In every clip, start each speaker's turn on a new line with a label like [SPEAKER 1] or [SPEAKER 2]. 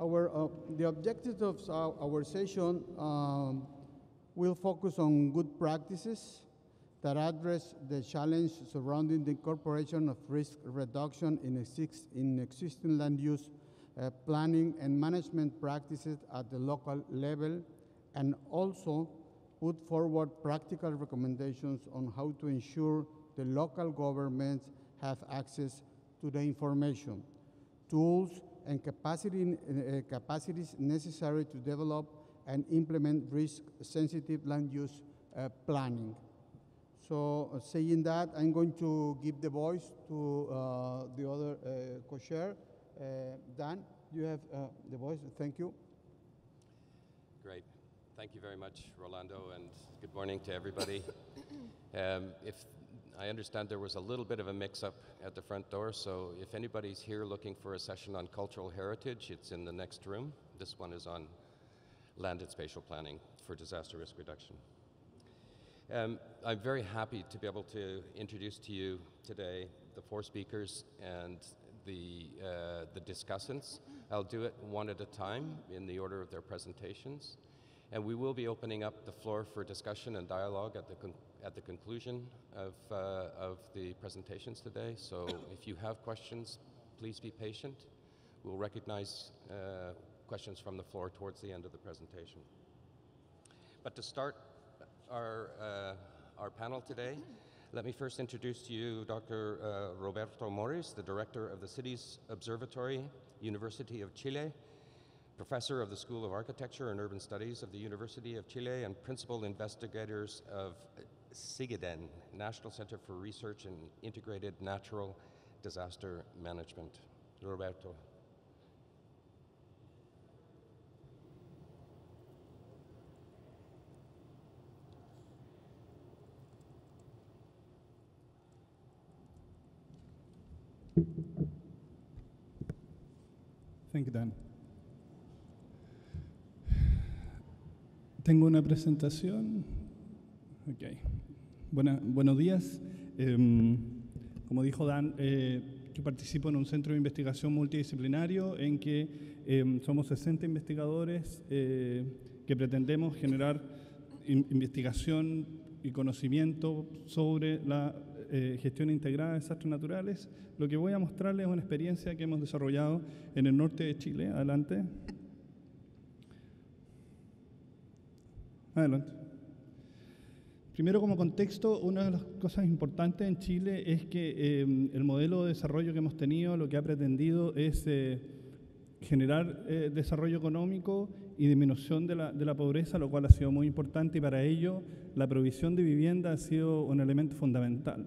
[SPEAKER 1] Our, uh, the objectives of our, session um, will focus on good practices that address the challenge surrounding the incorporation of risk reduction in, exist, in existing land use uh, planning and management practices at the local level, and also put forward practical recommendations on how to ensure the local governments have access to the information, tools, and capacity, uh, capacities necessary to develop and implement risk-sensitive land use uh, planning. So uh, saying that, I'm going to give the voice to uh, the other uh, co-chair, Dan, you have uh, the voice. Thank you.
[SPEAKER 2] Great. Thank you very much, Rolando, and good morning to everybody. um, if I understand there was a little bit of a mix-up at the front door, so if anybody's here looking for a session on cultural heritage, it's in the next room. This one is on land and spatial planning for disaster risk reduction. Um, I'm very happy to be able to introduce to you today the four speakers and the, uh, the discussants. I'll do it one at a time in the order of their presentations. And we will be opening up the floor for discussion and dialogue at the, at the conclusion of, uh, of the presentations today. So if you have questions, please be patient. We'll recognize uh, questions from the floor towards the end of the presentation. But to start our, uh, our panel today, let me first introduce to you Dr. Uh, Roberto Moris, the director of the city's Observatory, University of Chile, professor of the School of Architecture and Urban Studies of the University of Chile, and principal investigators of CIGIDEN, National Center for Research in Integrated Natural Disaster Management. Roberto.
[SPEAKER 3] Thank you, Dan. Tengo una presentación. Ok. Buena, buenos días. Eh, como dijo Dan, eh, yo participo en un centro de investigación multidisciplinario en que eh, somos 60 investigadores eh, que pretendemos generar in investigación y conocimiento sobre la eh, gestión integrada de desastres naturales, lo que voy a mostrarles es una experiencia que hemos desarrollado en el norte de Chile. Adelante. Adelante. Primero, como contexto, una de las cosas importantes en Chile es que eh, el modelo de desarrollo que hemos tenido lo que ha pretendido es eh, generar eh, desarrollo económico y disminución de la, de la, pobreza, lo cual ha sido muy importante y para ello la provisión de vivienda ha sido un elemento fundamental.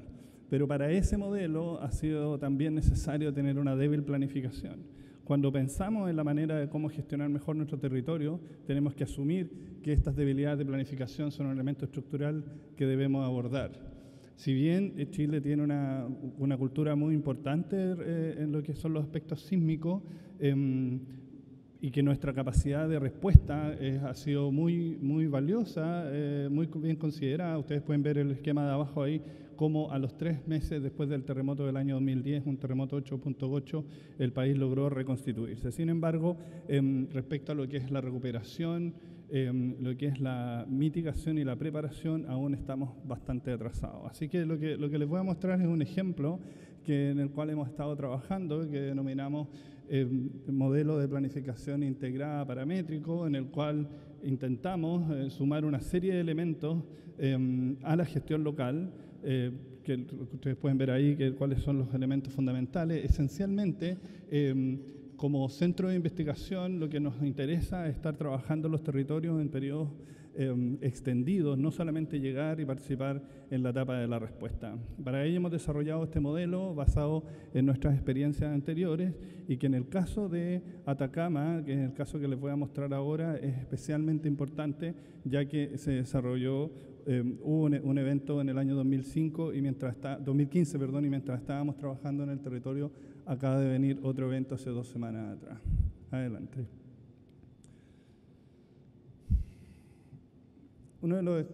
[SPEAKER 3] Pero para ese modelo ha sido también necesario tener una débil planificación. Cuando pensamos en la manera de cómo gestionar mejor nuestro territorio, tenemos que asumir que estas debilidades de planificación son un elemento estructural que debemos abordar. Si bien eh, Chile tiene una, una cultura muy importante eh, en lo que son los aspectos sísmicos, eh, y que nuestra capacidad de respuesta eh, ha sido muy, muy valiosa, eh, muy bien considerada. Ustedes pueden ver el esquema de abajo ahí, como a los tres meses después del terremoto del año 2010, un terremoto 8.8, el país logró reconstituirse. Sin embargo, eh, respecto a lo que es la recuperación, em, lo que es la mitigación y la preparación, aún estamos bastante atrasados. Así que lo que, lo que les voy a mostrar es un ejemplo que, en el cual hemos estado trabajando, que denominamos eh, modelo de planificación integrada paramétrico, en el cual intentamos eh, sumar una serie de elementos eh, a la gestión local, eh, que ustedes pueden ver ahí que, cuáles son los elementos fundamentales. Esencialmente, eh, como centro de investigación, lo que nos interesa es estar trabajando los territorios en periodos eh, extendidos, no solamente llegar y participar en la etapa de la respuesta. Para ello hemos desarrollado este modelo basado en nuestras experiencias anteriores y que en el caso de Atacama, que es el caso que les voy a mostrar ahora, es especialmente importante ya que se desarrolló eh, hubo un, un, evento en el año 2005 y mientras está, 2015, perdón, y mientras estábamos trabajando en el territorio acaba de venir otro evento hace dos semanas atrás. Adelante. Uno de los,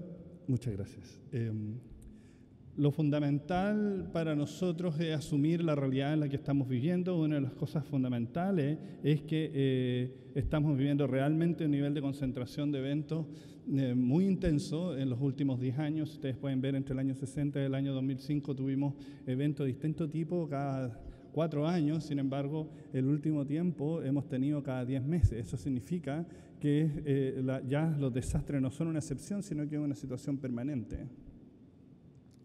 [SPEAKER 3] muchas gracias. Eh, lo fundamental para nosotros es asumir la realidad en la que estamos viviendo. Una de las cosas fundamentales es que eh, estamos viviendo realmente un nivel de concentración de eventos eh, muy intenso en los últimos 10 años. Ustedes pueden ver entre el año 60 y el año 2005 tuvimos eventos de distinto tipo cada cuatro años, sin embargo, el último tiempo hemos tenido cada 10 meses. Eso significa que eh, ya los desastres no son una excepción, sino que es una situación permanente.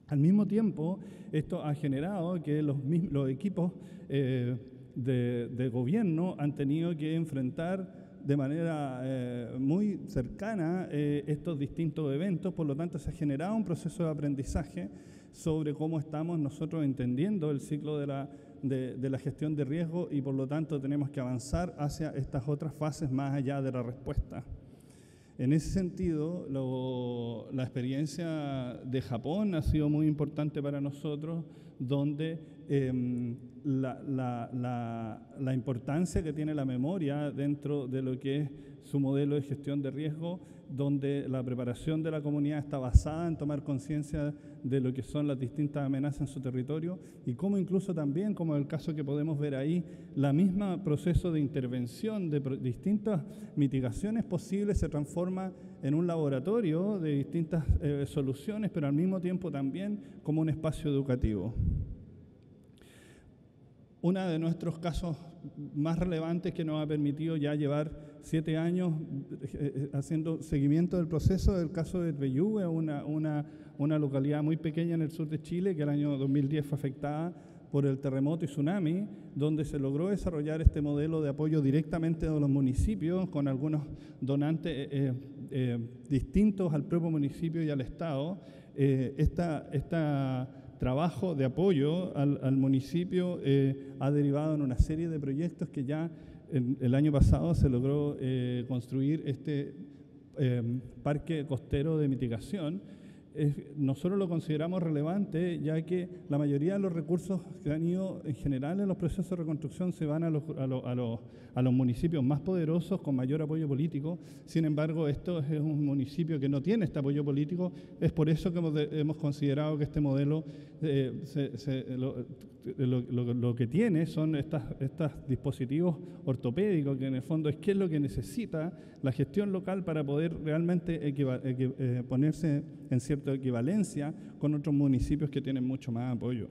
[SPEAKER 3] Al mismo tiempo, esto ha generado que los, los equipos eh, de, gobierno han tenido que enfrentar de manera eh, muy cercana eh, estos distintos eventos, por lo tanto se ha generado un proceso de aprendizaje sobre cómo estamos nosotros entendiendo el ciclo de la, de la gestión de riesgo y por lo tanto tenemos que avanzar hacia estas otras fases más allá de la respuesta. En ese sentido, la experiencia de Japón ha sido muy importante para nosotros, donde em, la, importancia que tiene la memoria dentro de lo que es su modelo de gestión de riesgo, donde la preparación de la comunidad está basada en tomar conciencia de lo que son las distintas amenazas en su territorio y cómo incluso también, como el caso que podemos ver ahí, la misma proceso de intervención de distintas mitigaciones posibles se transforma un laboratorio de distintas eh, soluciones, pero al mismo tiempo también como un espacio educativo. Uno de nuestros casos más relevantes que nos ha permitido ya llevar siete años eh, eh, haciendo seguimiento del proceso del caso de Treyúgue, una, una, una localidad muy pequeña en el sur de Chile que el año 2010 fue afectada por el terremoto y tsunami, donde se logró desarrollar este modelo de apoyo directamente de los municipios con algunos donantes eh, distintos al propio municipio y al Estado. esta, esta trabajo de apoyo al, municipio eh, ha derivado en una serie de proyectos que ya el año pasado se logró eh, construir este eh, parque costero de mitigación nosotros lo consideramos relevante ya que la mayoría de los recursos que han ido en general en los procesos de reconstrucción se van a los, a los, municipios más poderosos con mayor apoyo político. Sin embargo, esto es un municipio que no tiene este apoyo político. Es por eso que hemos, considerado que este modelo eh, lo, que tiene son estos dispositivos ortopédicos, que en el fondo es qué es lo que necesita la gestión local para poder realmente eh, ponerse en cierta equivalencia con otros municipios que tienen mucho más apoyo.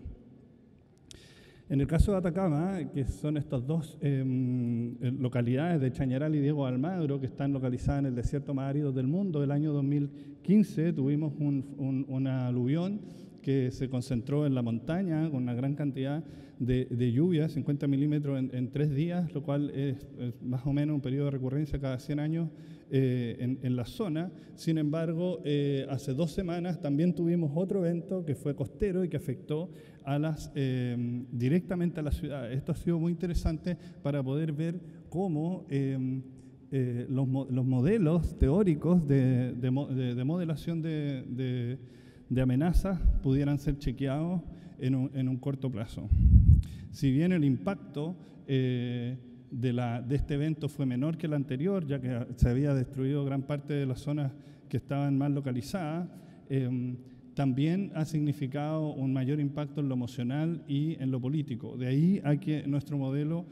[SPEAKER 3] En el caso de Atacama, que son estas dos em, eh, localidades de Chañaral y Diego Almagro, que están localizadas en el desierto más árido del mundo, el año 2015 tuvimos un, una aluvión que se concentró en la montaña con una gran cantidad de, de lluvia, 50 milímetros en, tres días, lo cual es, más o menos un periodo de recurrencia cada 100 años eh, en, la zona. Sin embargo, eh, hace dos semanas también tuvimos otro evento que fue costero y que afectó a las, eh, directamente a la ciudad. Esto ha sido muy interesante para poder ver cómo... los, los, modelos teóricos de, de modelación de, de amenazas pudieran ser chequeados en un, en un corto plazo. Si bien el impacto eh, de, la, de, este evento fue menor que el anterior, ya que se había destruido gran parte de las zonas que estaban más localizadas, eh, también ha significado un mayor impacto en lo emocional y en lo político. De ahí a que nuestro modelo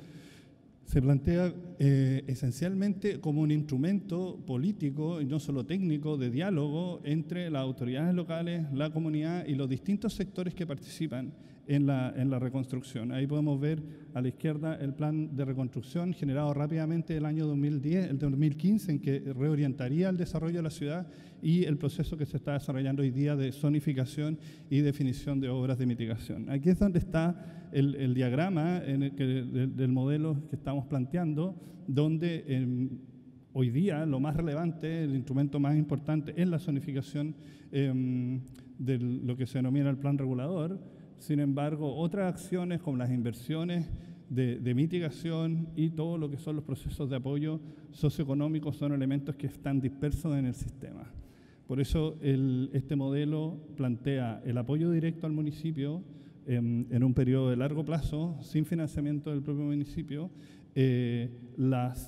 [SPEAKER 3] se plantea eh, esencialmente como un instrumento político y no solo técnico de diálogo entre las autoridades locales, la comunidad y los distintos sectores que participan en la, en la reconstrucción. Ahí podemos ver a la izquierda el plan de reconstrucción generado rápidamente el año 2010, el 2015, en que reorientaría el desarrollo de la ciudad y el proceso que se está desarrollando hoy día de zonificación y definición de obras de mitigación. Aquí es donde está el, diagrama en el que, del, modelo que estamos planteando, donde em, hoy día lo más relevante, el instrumento más importante es la zonificación em, de lo que se denomina el plan regulador, sin embargo, otras acciones como las inversiones de, mitigación y todo lo que son los procesos de apoyo socioeconómico son elementos que están dispersos en el sistema. Por eso este modelo plantea el apoyo directo al municipio en, un periodo de largo plazo, sin financiamiento del propio municipio, eh,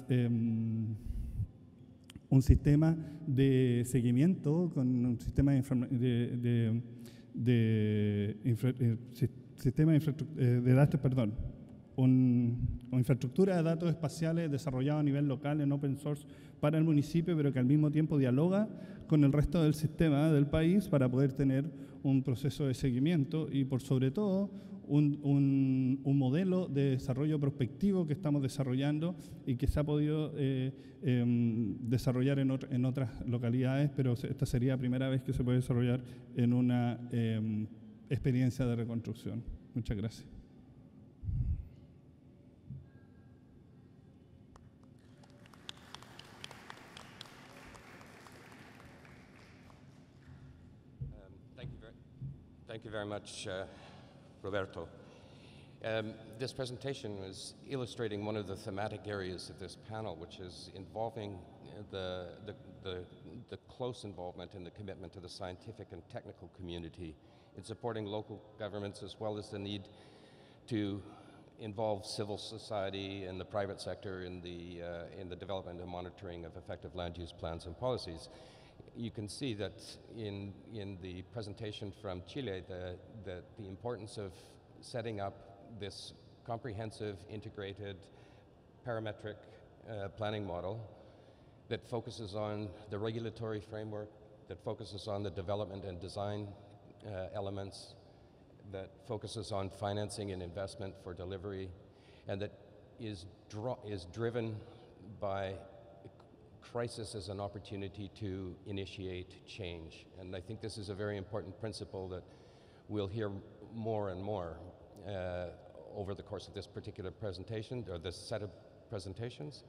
[SPEAKER 3] em, un sistema de seguimiento con un sistema de de infra- eh, si- sistema de, eh, de datos, perdón, un- infraestructura de datos espaciales desarrollado a nivel local en open source para el municipio, pero que al mismo tiempo dialoga con el resto del sistema del país para poder tener un proceso de seguimiento y por sobre todo un, un- un modelo de desarrollo prospectivo que estamos desarrollando y que se ha podido eh, em, desarrollar en, otr- en otras localidades, pero esta sería la primera vez que se puede desarrollar en una em, experiencia de reconstrucción. Muchas gracias.
[SPEAKER 2] Um, Thank you very, thank you very much, uh, Roberto. Um, This presentation is illustrating one of the thematic areas of this panel, which is involving the, the, the, the close involvement and the commitment to the scientific and technical community in supporting local governments as well as the need to involve civil society and the private sector in the, uh, in the development and monitoring of effective land use plans and policies. You can see that in, in the presentation from Chile, the, the, the importance of setting up this comprehensive, integrated, parametric uh, planning model that focuses on the regulatory framework, that focuses on the development and design uh, elements, that focuses on financing and investment for delivery, and that is, is driven by crisis as an opportunity to initiate change. And I think this is a very important principle that we'll hear more and more uh, over the course of this particular presentation, or this set of presentations.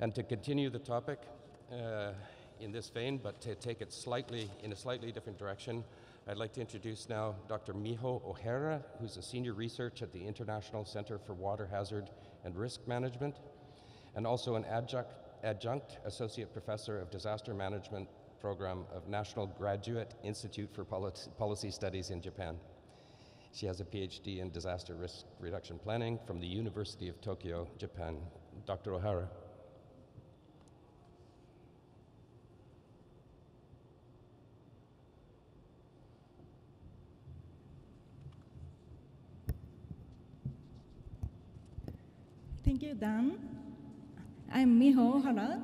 [SPEAKER 2] And to continue the topic uh, in this vein, but to take it slightly in a slightly different direction, I'd like to introduce now Dr. Miho Ohara, who's a senior research at the International Center for Water Hazard and Risk Management, and also an adjunct, adjunct associate professor of disaster management program of National Graduate Institute for Poli- Policy Studies in Japan. She has a PhD in disaster risk reduction planning from the University of Tokyo, Japan. Dr. Ohara.
[SPEAKER 4] Thank you, Dan. I'm Miho Ohara.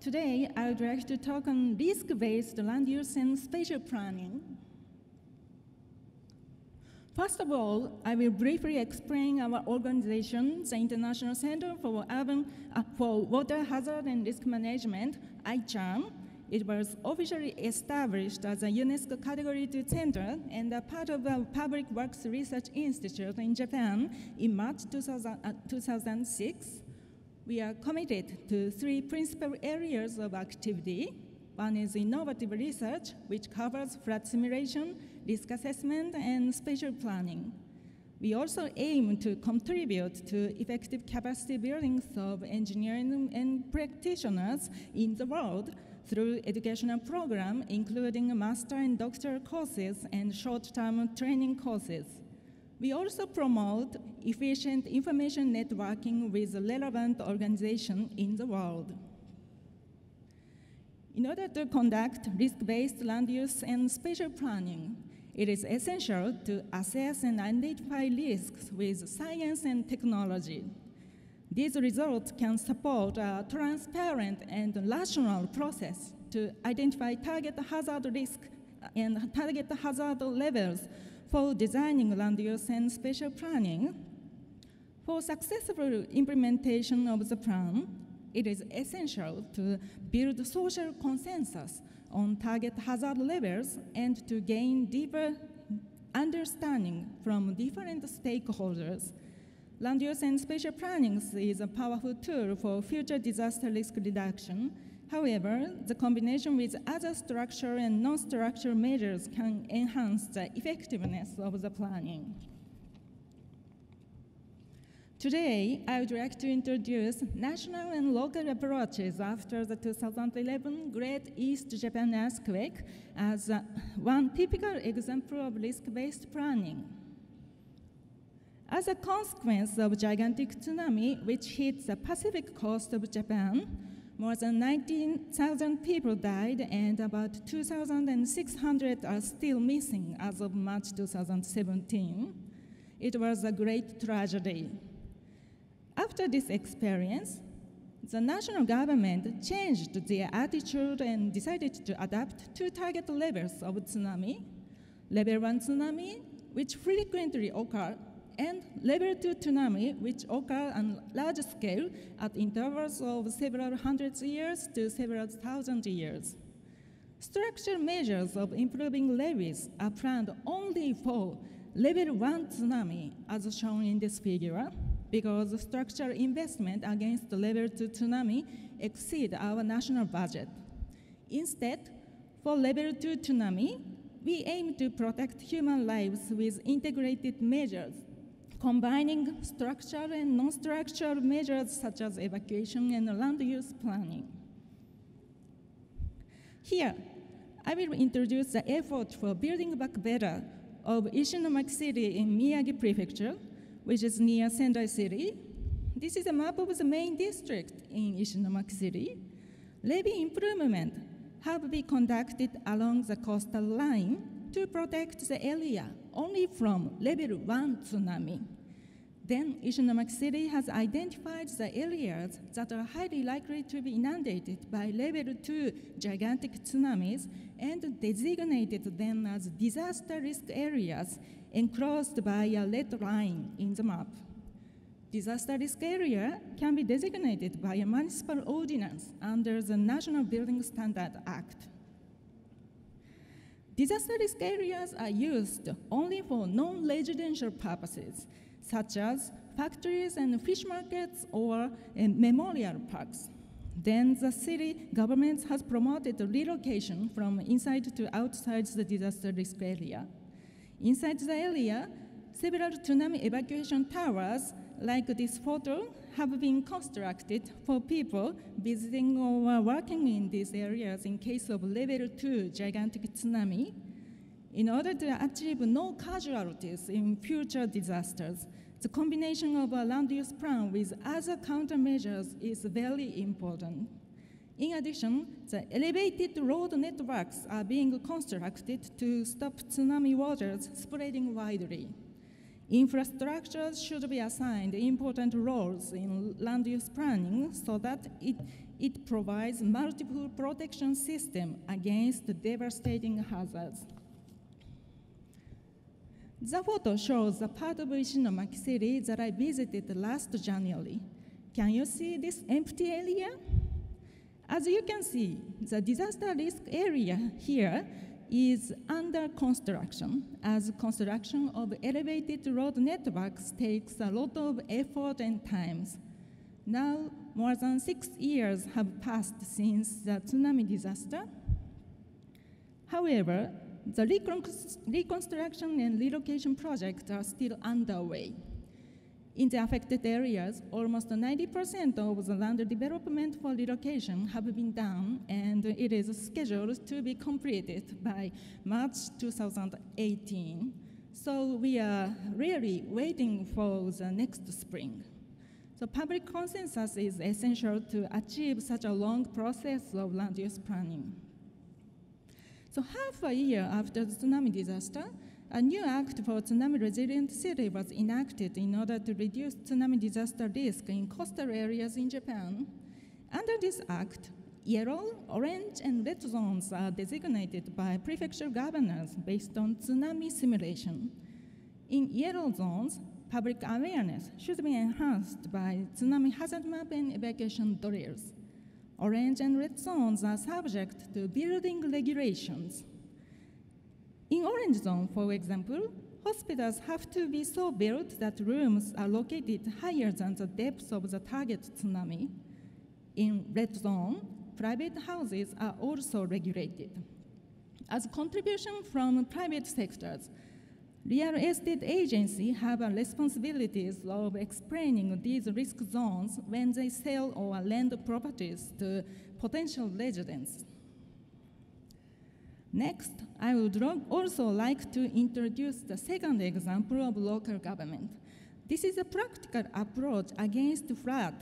[SPEAKER 4] Today, I would like to talk on risk-based land use and spatial planning. First of all, I will briefly explain our organization, the International Center for Urban uh, for Water Hazard and Risk Management, ICHARM. It was officially established as a UNESCO Category 2 center and a part of the Public Works Research Institute in Japan in March 2000, uh, 2006. We are committed to three principal areas of activity. One is innovative research, which covers flood simulation, risk assessment, and spatial planning. We also aim to contribute to effective capacity building of engineering and practitioners in the world through educational programs, including master and doctoral courses and short-term training courses. We also promote efficient information networking with relevant organizations in the world. In order to conduct risk-based land use and spatial planning, it is essential to assess and identify risks with science and technology. These results can support a transparent and rational process to identify target hazard risk and target hazard levels for designing land use and spatial planning. For successful implementation of the plan, it is essential to build social consensus on target hazard levels and to gain deeper understanding from different stakeholders. Land use and spatial planning is a powerful tool for future disaster risk reduction. However, the combination with other structural and non-structural measures can enhance the effectiveness of the planning. Today, I would like to introduce national and local approaches after the 2011 Great East Japan earthquake as one typical example of risk-based planning. As a consequence of gigantic tsunami which hit the Pacific coast of Japan, more than 19,000 people died, and about 2,600 are still missing as of March 2017. It was a great tragedy. After this experience, the national government changed their attitude and decided to adapt two target levels of tsunami level 1 tsunami, which frequently occur, and level 2 tsunami, which occur on large scale at intervals of several hundred years to several thousand years. Structural measures of improving levees are planned only for level 1 tsunami, as shown in this figure, because structural investment against level 2 tsunami exceed our national budget. Instead, for level 2 tsunami, we aim to protect human lives with integrated measures, combining structural and non-structural measures such as evacuation and land use planning. Here, I will introduce the effort for building back better of Ishinomaki City in Miyagi Prefecture, which is near Sendai City. This is a map of the main district in Ishinomaki City. Levee improvement have been conducted along the coastal line to protect the area only from level 1 tsunami. Then Ishinomaki City has identified the areas that are highly likely to be inundated by level 2 gigantic tsunamis and designated them as disaster risk areas enclosed by a red line in the map. Disaster risk area can be designated by a municipal ordinance under the National Building Standard Act. Disaster risk areas are used only for non-residential purposes, such as factories and fish markets or uh, memorial parks. Then the city government has promoted relocation from inside to outside the disaster risk area. Inside the area, several tsunami evacuation towers like this photo have been constructed for people visiting or working in these areas in case of level 2 gigantic tsunami in order to achieve no casualties in future disasters. The combination of a land use plan with other countermeasures is very important. In addition, the elevated road networks are being constructed to stop tsunami waters spreading widely. Infrastructures should be assigned important roles in land use planning so that it, it provides multiple protection system against devastating hazards. The photo shows a part of Ishinomaki City that I visited last January. Can you see this empty area? As you can see, the disaster risk area here is under construction, as construction of elevated road networks takes a lot of effort and time. Now, more than six years have passed since the tsunami disaster. However, the reconstruction and relocation projects are still underway. In the affected areas, almost 90% of the land development for relocation have been done, and it is scheduled to be completed by March 2018. So we are really waiting for the next spring. So public consensus is essential to achieve such a long process of land use planning. So half a year after the tsunami disaster, a new act for tsunami resilient city was enacted in order to reduce tsunami disaster risk in coastal areas in Japan. Under this act, yellow, orange, and red zones are designated by prefecture governors based on tsunami simulation. In yellow zones, public awareness should be enhanced by tsunami hazard map and evacuation drills. Orange and red zones are subject to building regulations. In orange zone, for example, hospitals have to be so built that rooms are located higher than the depth of the target tsunami. In red zone, private houses are also regulated. As a contribution from private sectors, real estate agencies have a responsibilities of explaining these risk zones when they sell or lend properties to potential residents. Next, I would also like to introduce the second example of local government. This is a practical approach against flood.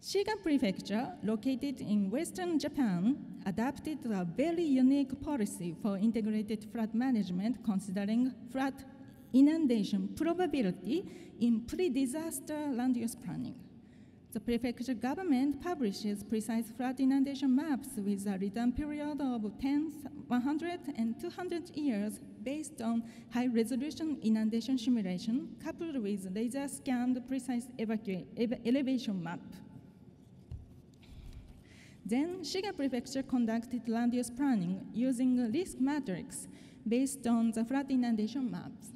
[SPEAKER 4] Shiga Prefecture, located in western Japan, adopted a very unique policy for integrated flood management considering flood inundation probability in pre-disaster land use planning. The prefecture government publishes precise flood inundation maps with a return period of 10, 100, and 200 years based on high-resolution inundation simulation coupled with laser-scanned precise ev- elevation map. Then Shiga Prefecture conducted land use planning using a risk matrix based on the flood inundation maps.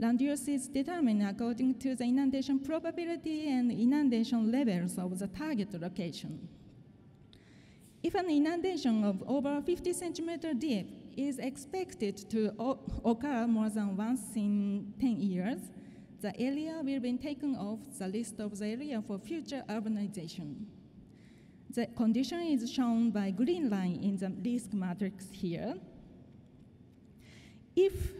[SPEAKER 4] Land use is determined according to the inundation probability and inundation levels of the target location. If an inundation of over 50 centimeter deep is expected to occur more than once in 10 years, the area will be taken off the list of the area for future urbanization. The condition is shown by green line in the risk matrix here. If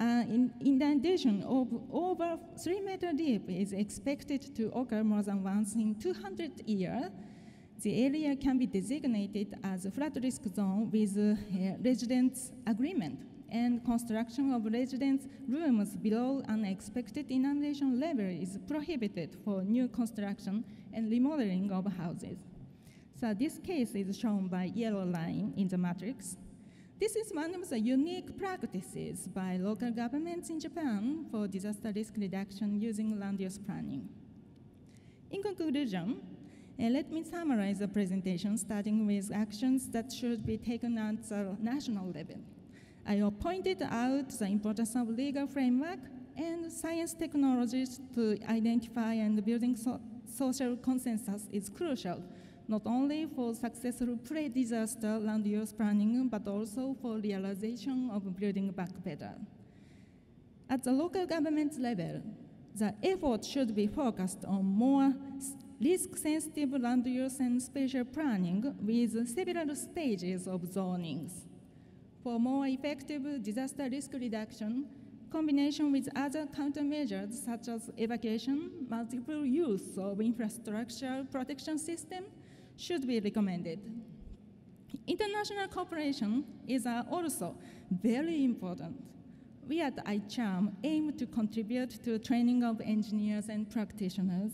[SPEAKER 4] uh, in inundation of over three meter deep is expected to occur more than once in 200 years, the area can be designated as a flood risk zone with a residents agreement and construction of residence rooms below an expected inundation level is prohibited for new construction and remodeling of houses. So this case is shown by yellow line in the matrix. This is one of the unique practices by local governments in Japan for disaster risk reduction using land use planning. In conclusion, uh, let me summarize the presentation starting with actions that should be taken at the national level. I pointed out the importance of legal framework and science technologies to identify and building so- social consensus is crucial, not only for successful pre-disaster land use planning, but also for realization of building back better. At the local government level, the effort should be focused on more risk-sensitive land use and spatial planning with several stages of zonings. For more effective disaster risk reduction, combination with other countermeasures such as evacuation, multiple use of infrastructure protection system should be recommended. International cooperation is uh, also very important. We at iCharm aim to contribute to training of engineers and practitioners.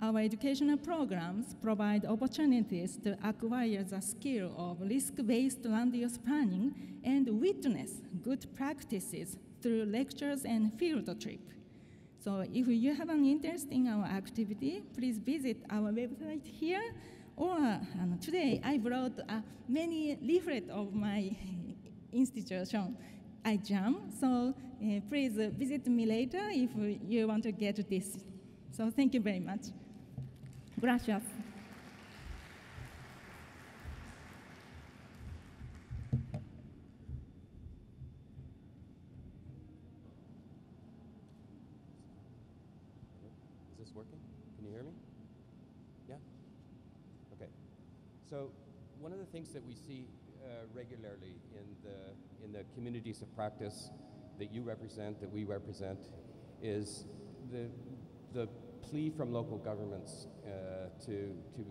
[SPEAKER 4] Our educational programs provide opportunities to acquire the skill of risk-based land use planning and witness good practices through lectures and field trip. So if you have an interest in our activity, please visit our website here. Or uh, today I brought uh, many leaflet of my institution, I iCharm. So uh, please visit me later if you want to get this. So thank you very much. Gracias.
[SPEAKER 2] Is this working? Can you hear me? Yeah? Okay. So, one of the things that we see uh, regularly in the, in the communities of practice that you represent, that we represent, is the, the plea from local governments uh, to, to,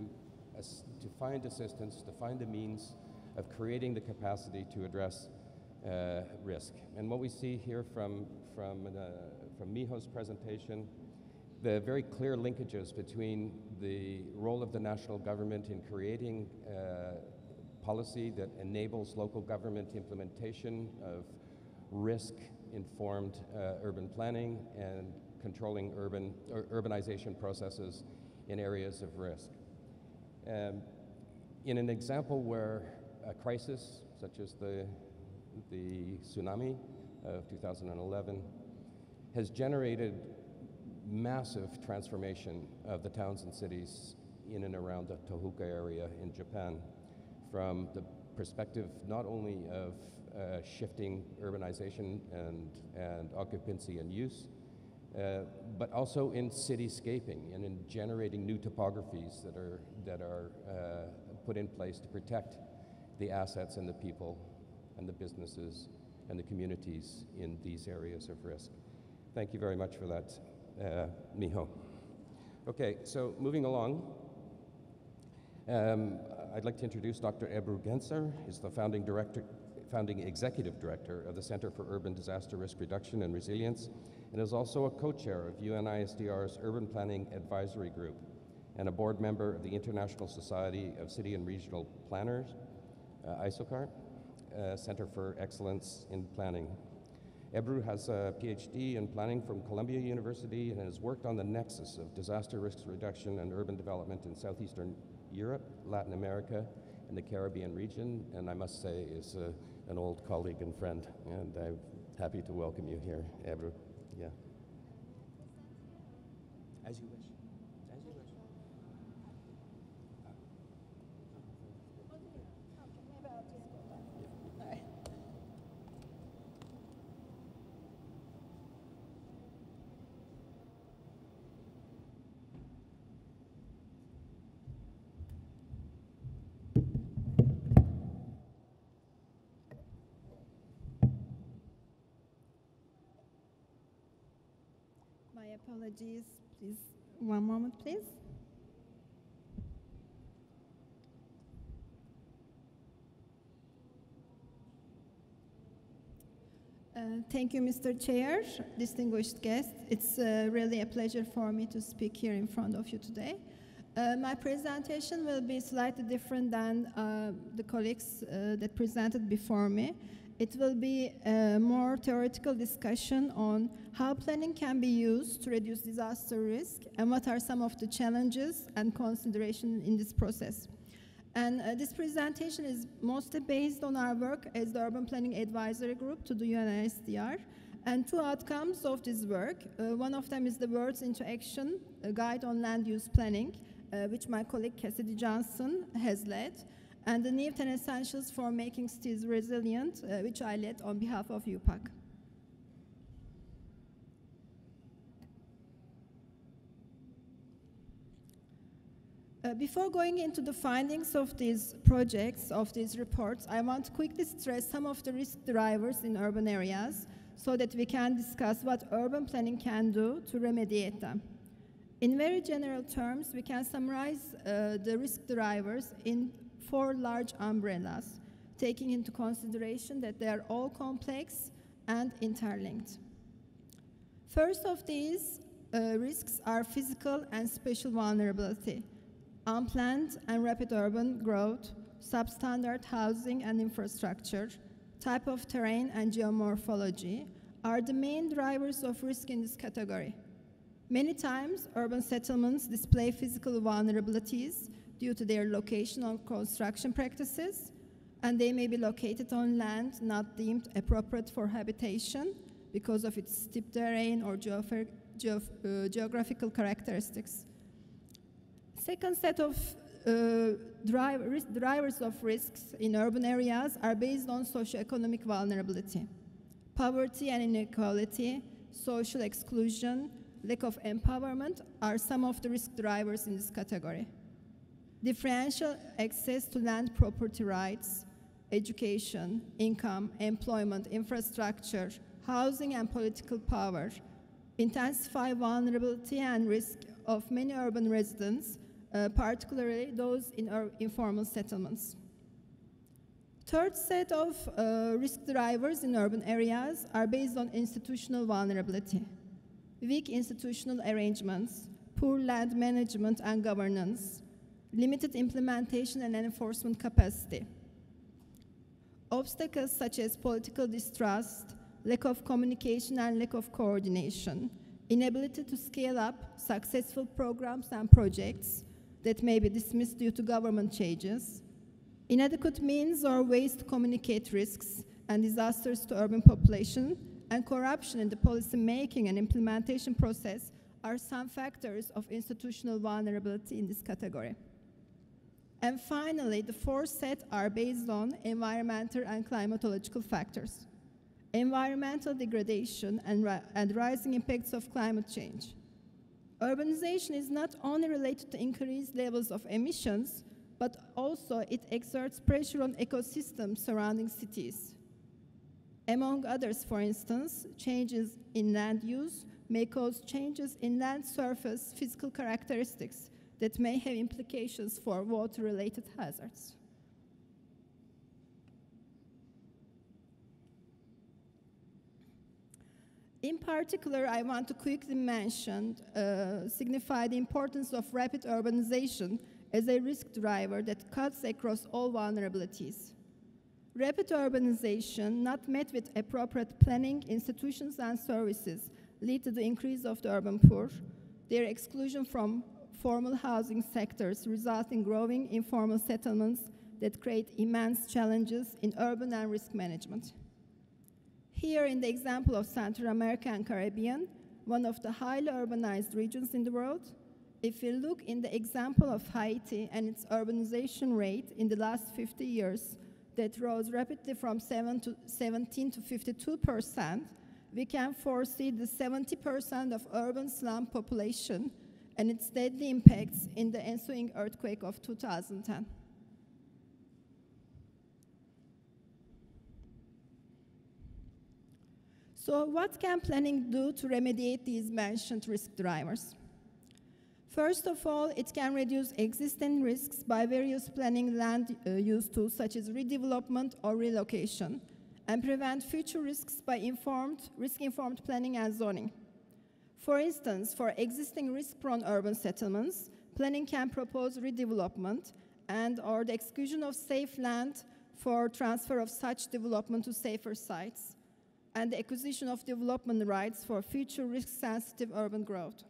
[SPEAKER 2] to find assistance, to find the means of creating the capacity to address uh, risk. And what we see here from, from, uh, from Miho's presentation the very clear linkages between the role of the national government in creating uh, policy that enables local government implementation of risk informed uh, urban planning and controlling urban or urbanization processes in areas of risk. Um, in an example where a crisis, such as the, the tsunami of 2011, has generated massive transformation of the towns and cities in and around the Tohoku area in Japan from the perspective not only of uh, shifting urbanization and, and occupancy and use, uh, but also in cityscaping and in generating new topographies that are, that are uh, put in place to protect the assets and the people and the businesses and the communities in these areas of risk. Thank you very much for that, uh, Miho. Okay, so moving along, Um, I'd like to introduce Dr. Ebru Gencer. He's the founding director, founding executive director of the Center for Urban Disaster Risk Reduction and Resilience, and is also a co-chair of UNISDR's Urban Planning Advisory Group and a board member of the International Society of City and Regional Planners, uh, ISOCARP, uh, Center for Excellence in Planning. Ebru has a PhD in planning from Columbia University and has worked on the nexus of disaster risk reduction and urban development in southeastern Europe, Latin America, and the Caribbean region, and I must say is uh, an old colleague and friend, and I'm happy to welcome you here, Ebru. Yeah. As you wish.
[SPEAKER 5] Apologies, please. One moment, please. Uh, Thank you, Mr. Chair, distinguished guests. It's uh, really a pleasure for me to speak here in front of you today. Uh, My presentation will be slightly different than uh, the colleagues uh, that presented before me. It will be a more theoretical discussion on how planning can be used to reduce disaster risk and what are some of the challenges and considerations in this process. And uh, this presentation is mostly based on our work as the Urban Planning Advisory Group to the UNISDR. And two outcomes of this work. Uh, one of them is the Words into Action, a guide on land use planning, uh, which my colleague Cassidy Johnson has led, and the new 10 essentials for making cities resilient, uh, which I led on behalf of UPAG. Uh, before going into the findings of these projects, of these reports, I want to quickly stress some of the risk drivers in urban areas so that we can discuss what urban planning can do to remediate them. In very general terms, we can summarize uh, the risk drivers in four large umbrellas, taking into consideration that they are all complex and interlinked. First of these uh, risks are physical and spatial vulnerability, unplanned and rapid urban growth, substandard housing and infrastructure, type of terrain and geomorphology are the main drivers of risk in this category. Many times, urban settlements display physical vulnerabilities due to their locational construction practices, and they may be located on land not deemed appropriate for habitation because of its steep terrain or uh, geographical characteristics. Second set of uh, drive, drivers of risks in urban areas are based on socioeconomic vulnerability. Poverty and inequality, social exclusion, lack of empowerment are some of the risk drivers in this category. Differential access to land property rights, education, income, employment, infrastructure, housing, and political power intensify vulnerability and risk of many urban residents, uh, particularly those in informal settlements. Third set of uh, risk drivers in urban areas are based on institutional vulnerability. Weak institutional arrangements, poor land management and governance, limited implementation and enforcement capacity. Obstacles such as political distrust, lack of communication and lack of coordination, inability to scale up successful programs and projects that may be dismissed due to government changes, inadequate means or ways to communicate risks and disasters to urban population, and corruption in the policy making and implementation process are some factors of institutional vulnerability in this category. And finally, the four sets are based on environmental and climatological factors. Environmental degradation and, ri- and rising impacts of climate change. Urbanization is not only related to increased levels of emissions, but also it exerts pressure on ecosystems surrounding cities. Among others, for instance, changes in land use may cause changes in land surface physical characteristics, that may have implications for water-related hazards. In particular, I want to quickly mention, uh, signify the importance of rapid urbanization as a risk driver that cuts across all vulnerabilities. Rapid urbanization, not met with appropriate planning, institutions, and services, lead to the increase of the urban poor, their exclusion from formal housing sectors, result in growing informal settlements that create immense challenges in urban and risk management. Here in the example of Central America and Caribbean, one of the highly urbanized regions in the world, if we look in the example of Haiti and its urbanization rate in the last 50 years that rose rapidly from 7 to 17 to 52 percent, we can foresee the 70 percent of urban slum population and its deadly impacts in the ensuing earthquake of 2010. So what can planning do to remediate these mentioned risk drivers? First of all, it can reduce existing risks by various planning land uh, use tools such as redevelopment or relocation, and prevent future risks by informed, risk-informed planning and zoning. For instance, for existing risk-prone urban settlements, planning can propose redevelopment and or the exclusion of safe land for transfer of such development to safer sites and the acquisition of development rights for future risk-sensitive urban growth.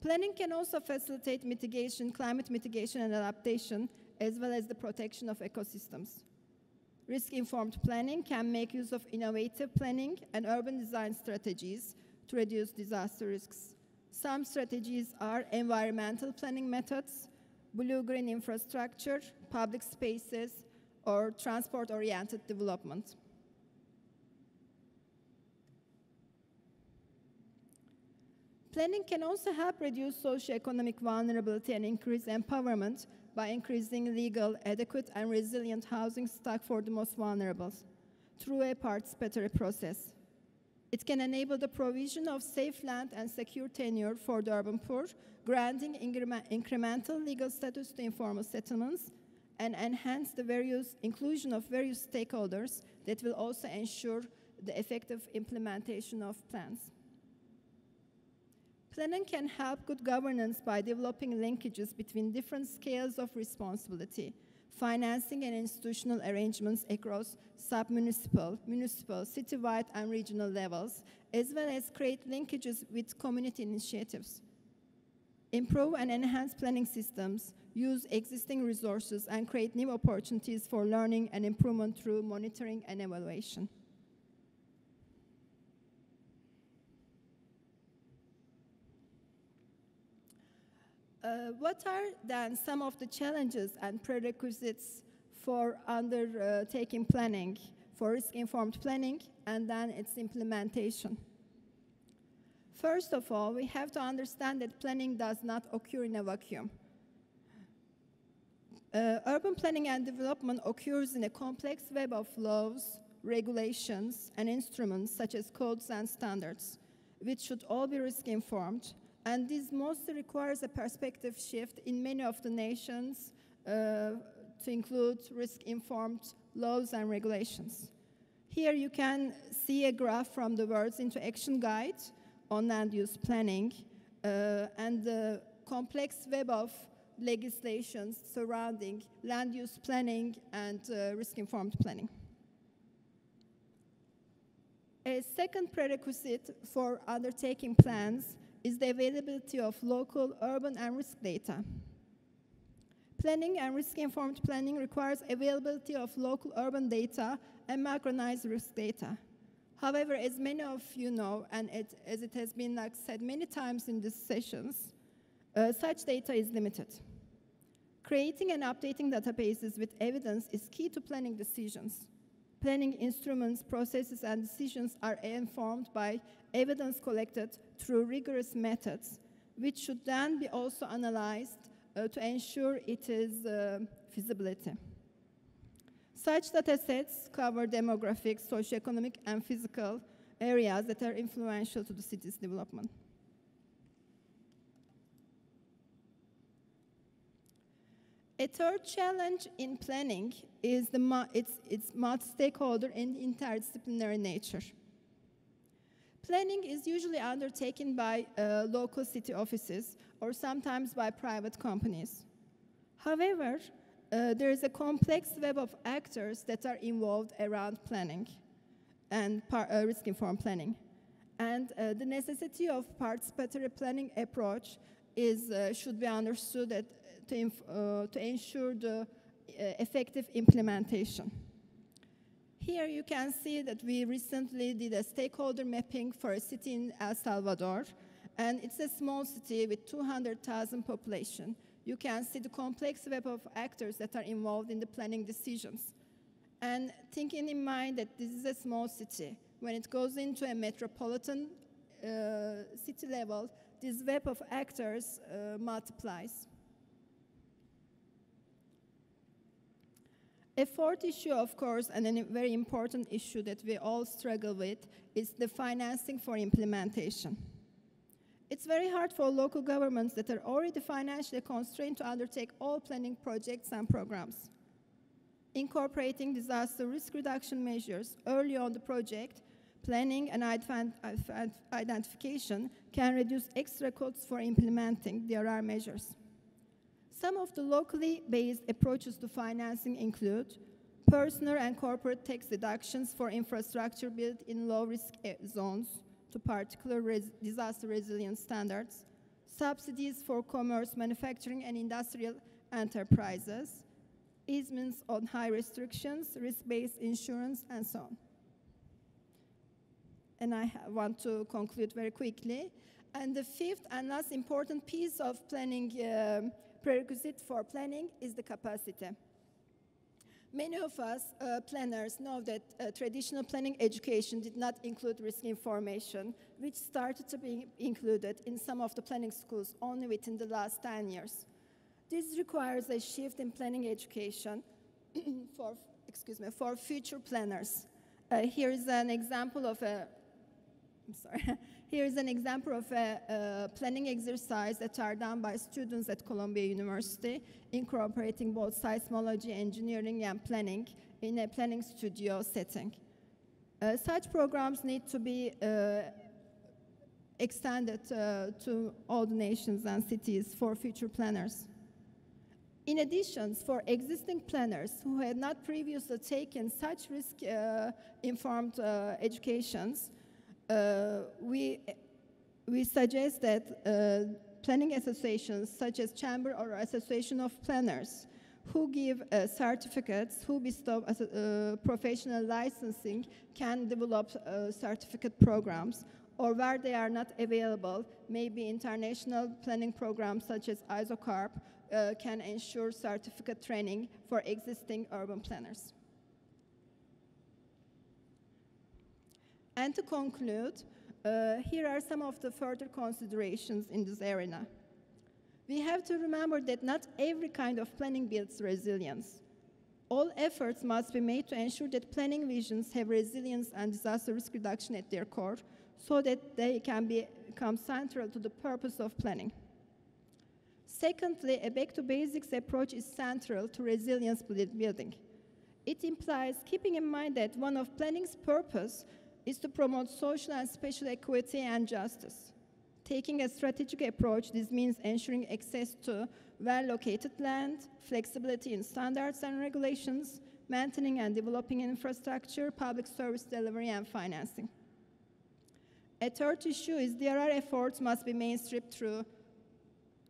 [SPEAKER 5] Planning can also facilitate mitigation, climate mitigation and adaptation, as well as the protection of ecosystems. Risk-informed planning can make use of innovative planning and urban design strategies to reduce disaster risks. Some strategies are environmental planning methods, blue-green infrastructure, public spaces, or transport-oriented development. Planning can also help reduce socioeconomic vulnerability and increase empowerment by increasing legal, adequate, and resilient housing stock for the most vulnerable through a participatory process. It can enable the provision of safe land and secure tenure for the urban poor, granting incremental legal status to informal settlements, and enhance the various inclusion of various stakeholders that will also ensure the effective implementation of plans. Planning can help good governance by developing linkages between different scales of responsibility, financing and institutional arrangements across sub-municipal, municipal, citywide, and regional levels, as well as create linkages with community initiatives. Improve and enhance planning systems, use existing resources, and create new opportunities for learning and improvement through monitoring and evaluation. Uh, what are then some of the challenges and prerequisites for undertaking planning, for risk-informed planning, and then its implementation? First of all, we have to understand that planning does not occur in a vacuum. Uh, urban planning and development occurs in a complex web of laws, regulations, and instruments such as codes and standards, which should all be risk-informed and this mostly requires a perspective shift in many of the nations uh, to include risk-informed laws and regulations. Here you can see a graph from the Words into Action Guide on land use planning uh, and the complex web of legislations surrounding land use planning and uh, risk-informed planning. A second prerequisite for undertaking plans is the availability of local, urban, and risk data. Planning and risk-informed planning requires availability of local urban data and macronized risk data. However, as many of you know, and it, as it has been like said many times in these sessions, uh, such data is limited. Creating and updating databases with evidence is key to planning decisions. Planning instruments, processes, and decisions are informed by evidence collected through rigorous methods, which should then be also analyzed uh, to ensure it is uh, feasibility. Such data sets cover demographic, socioeconomic, and physical areas that are influential to the city's development. A third challenge in planning is the its, its multi-stakeholder and interdisciplinary nature. Planning is usually undertaken by uh, local city offices or sometimes by private companies. However, uh, there is a complex web of actors that are involved around planning and uh, risk-informed planning. And uh, the necessity of participatory planning approach is, uh, should be understood that, to, uh, to ensure the uh, effective implementation. Here you can see that we recently did a stakeholder mapping for a city in El Salvador, and it's a small city with 200,000 population. You can see the complex web of actors that are involved in the planning decisions. And thinking in mind that this is a small city, when it goes into a metropolitan uh, city level, this web of actors uh, multiplies. A fourth issue, of course, and a very important issue that we all struggle with, is the financing for implementation. It's very hard for local governments that are already financially constrained to undertake all planning projects and programs. Incorporating disaster risk reduction measures early on the project, planning and identification can reduce extra costs for implementing DRR measures. Some of the locally based approaches to financing include personal and corporate tax deductions for infrastructure built in low risk zones to particular res disaster resilience standards, subsidies for commerce, manufacturing, and industrial enterprises, easements on high restrictions, risk based insurance, and so on. And I want to conclude very quickly. And the fifth and last important piece of planning. Uh, prerequisite for planning is the capacity. Many of us uh, planners know that uh, traditional planning education did not include risk information, which started to be included in some of the planning schools only within the last 10 years. This requires a shift in planning education for, excuse me, for future planners. Uh, here is an example of a, I'm sorry, Here is an example of a, planning exercise that are done by students at Columbia University, incorporating both seismology, engineering, and planning in a planning studio setting. Uh, such programs need to be uh, extended uh, to all the nations and cities for future planners. In addition, for existing planners who had not previously taken such risk-informed uh, uh, educations, we, we suggest that uh, planning associations such as Chamber or Association of Planners who give uh, certificates, who bestow uh, professional licensing, can develop uh, certificate programs, or where they are not available, maybe international planning programs such as ISOCARP uh, can ensure certificate training for existing urban planners. And to conclude, uh, here are some of the further considerations in this arena. We have to remember that not every kind of planning builds resilience. All efforts must be made to ensure that planning visions have resilience and disaster risk reduction at their core so that they can be, become central to the purpose of planning. Secondly, a back to basics approach is central to resilience building. It implies keeping in mind that one of planning's purpose is to promote social and spatial equity and justice. Taking a strategic approach, this means ensuring access to well-located land, flexibility in standards and regulations, maintaining and developing infrastructure, public service delivery, and financing. A third issue is that DRR efforts must be mainstreamed through,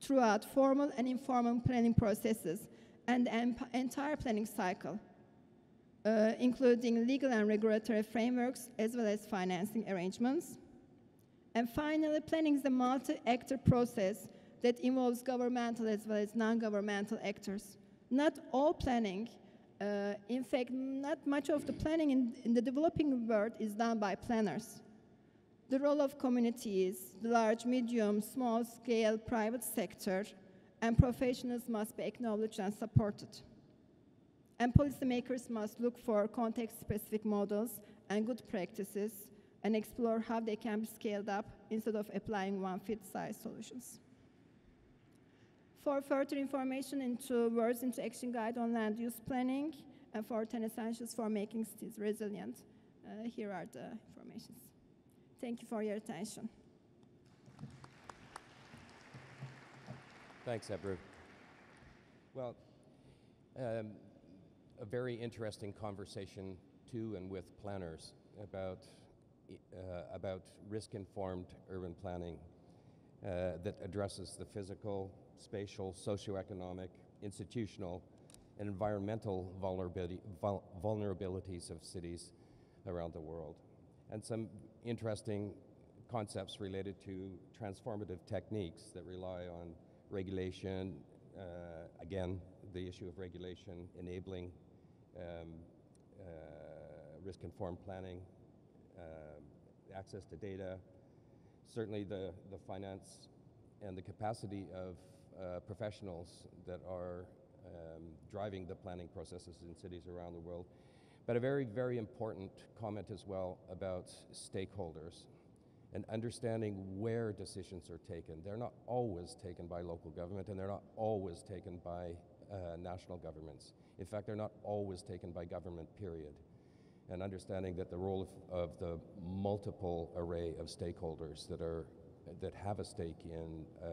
[SPEAKER 5] throughout formal and informal planning processes and the entire planning cycle uh, including legal and regulatory frameworks as well as financing arrangements. And finally, planning is a multi-actor process that involves governmental as well as non-governmental actors. Not all planning, uh, in fact, not much of the planning in, in the developing world is done by planners. The role of communities, the large, medium, small-scale private sector, and professionals must be acknowledged and supported. And policymakers must look for context-specific models and good practices and explore how they can be scaled up instead of applying one-fit-size solutions. For further information into words into action guide on land use planning and for 10 essentials for making cities resilient, uh, here are the informations. Thank you for your attention.
[SPEAKER 2] Thanks, Ebru. Well, um, a very interesting conversation to and with planners about, uh, about risk-informed urban planning uh, that addresses the physical, spatial, socioeconomic, institutional, and environmental vulnerability, vul- vulnerabilities of cities around the world. And some interesting concepts related to transformative techniques that rely on regulation, uh, again, the issue of regulation enabling um, uh, risk informed planning, um, access to data, certainly the, the finance and the capacity of uh, professionals that are um, driving the planning processes in cities around the world. But a very, very important comment as well about stakeholders and understanding where decisions are taken. They're not always taken by local government and they're not always taken by uh, national governments. In fact, they're not always taken by government, period. And understanding that the role of, of the multiple array of stakeholders that, are, that have a stake in uh,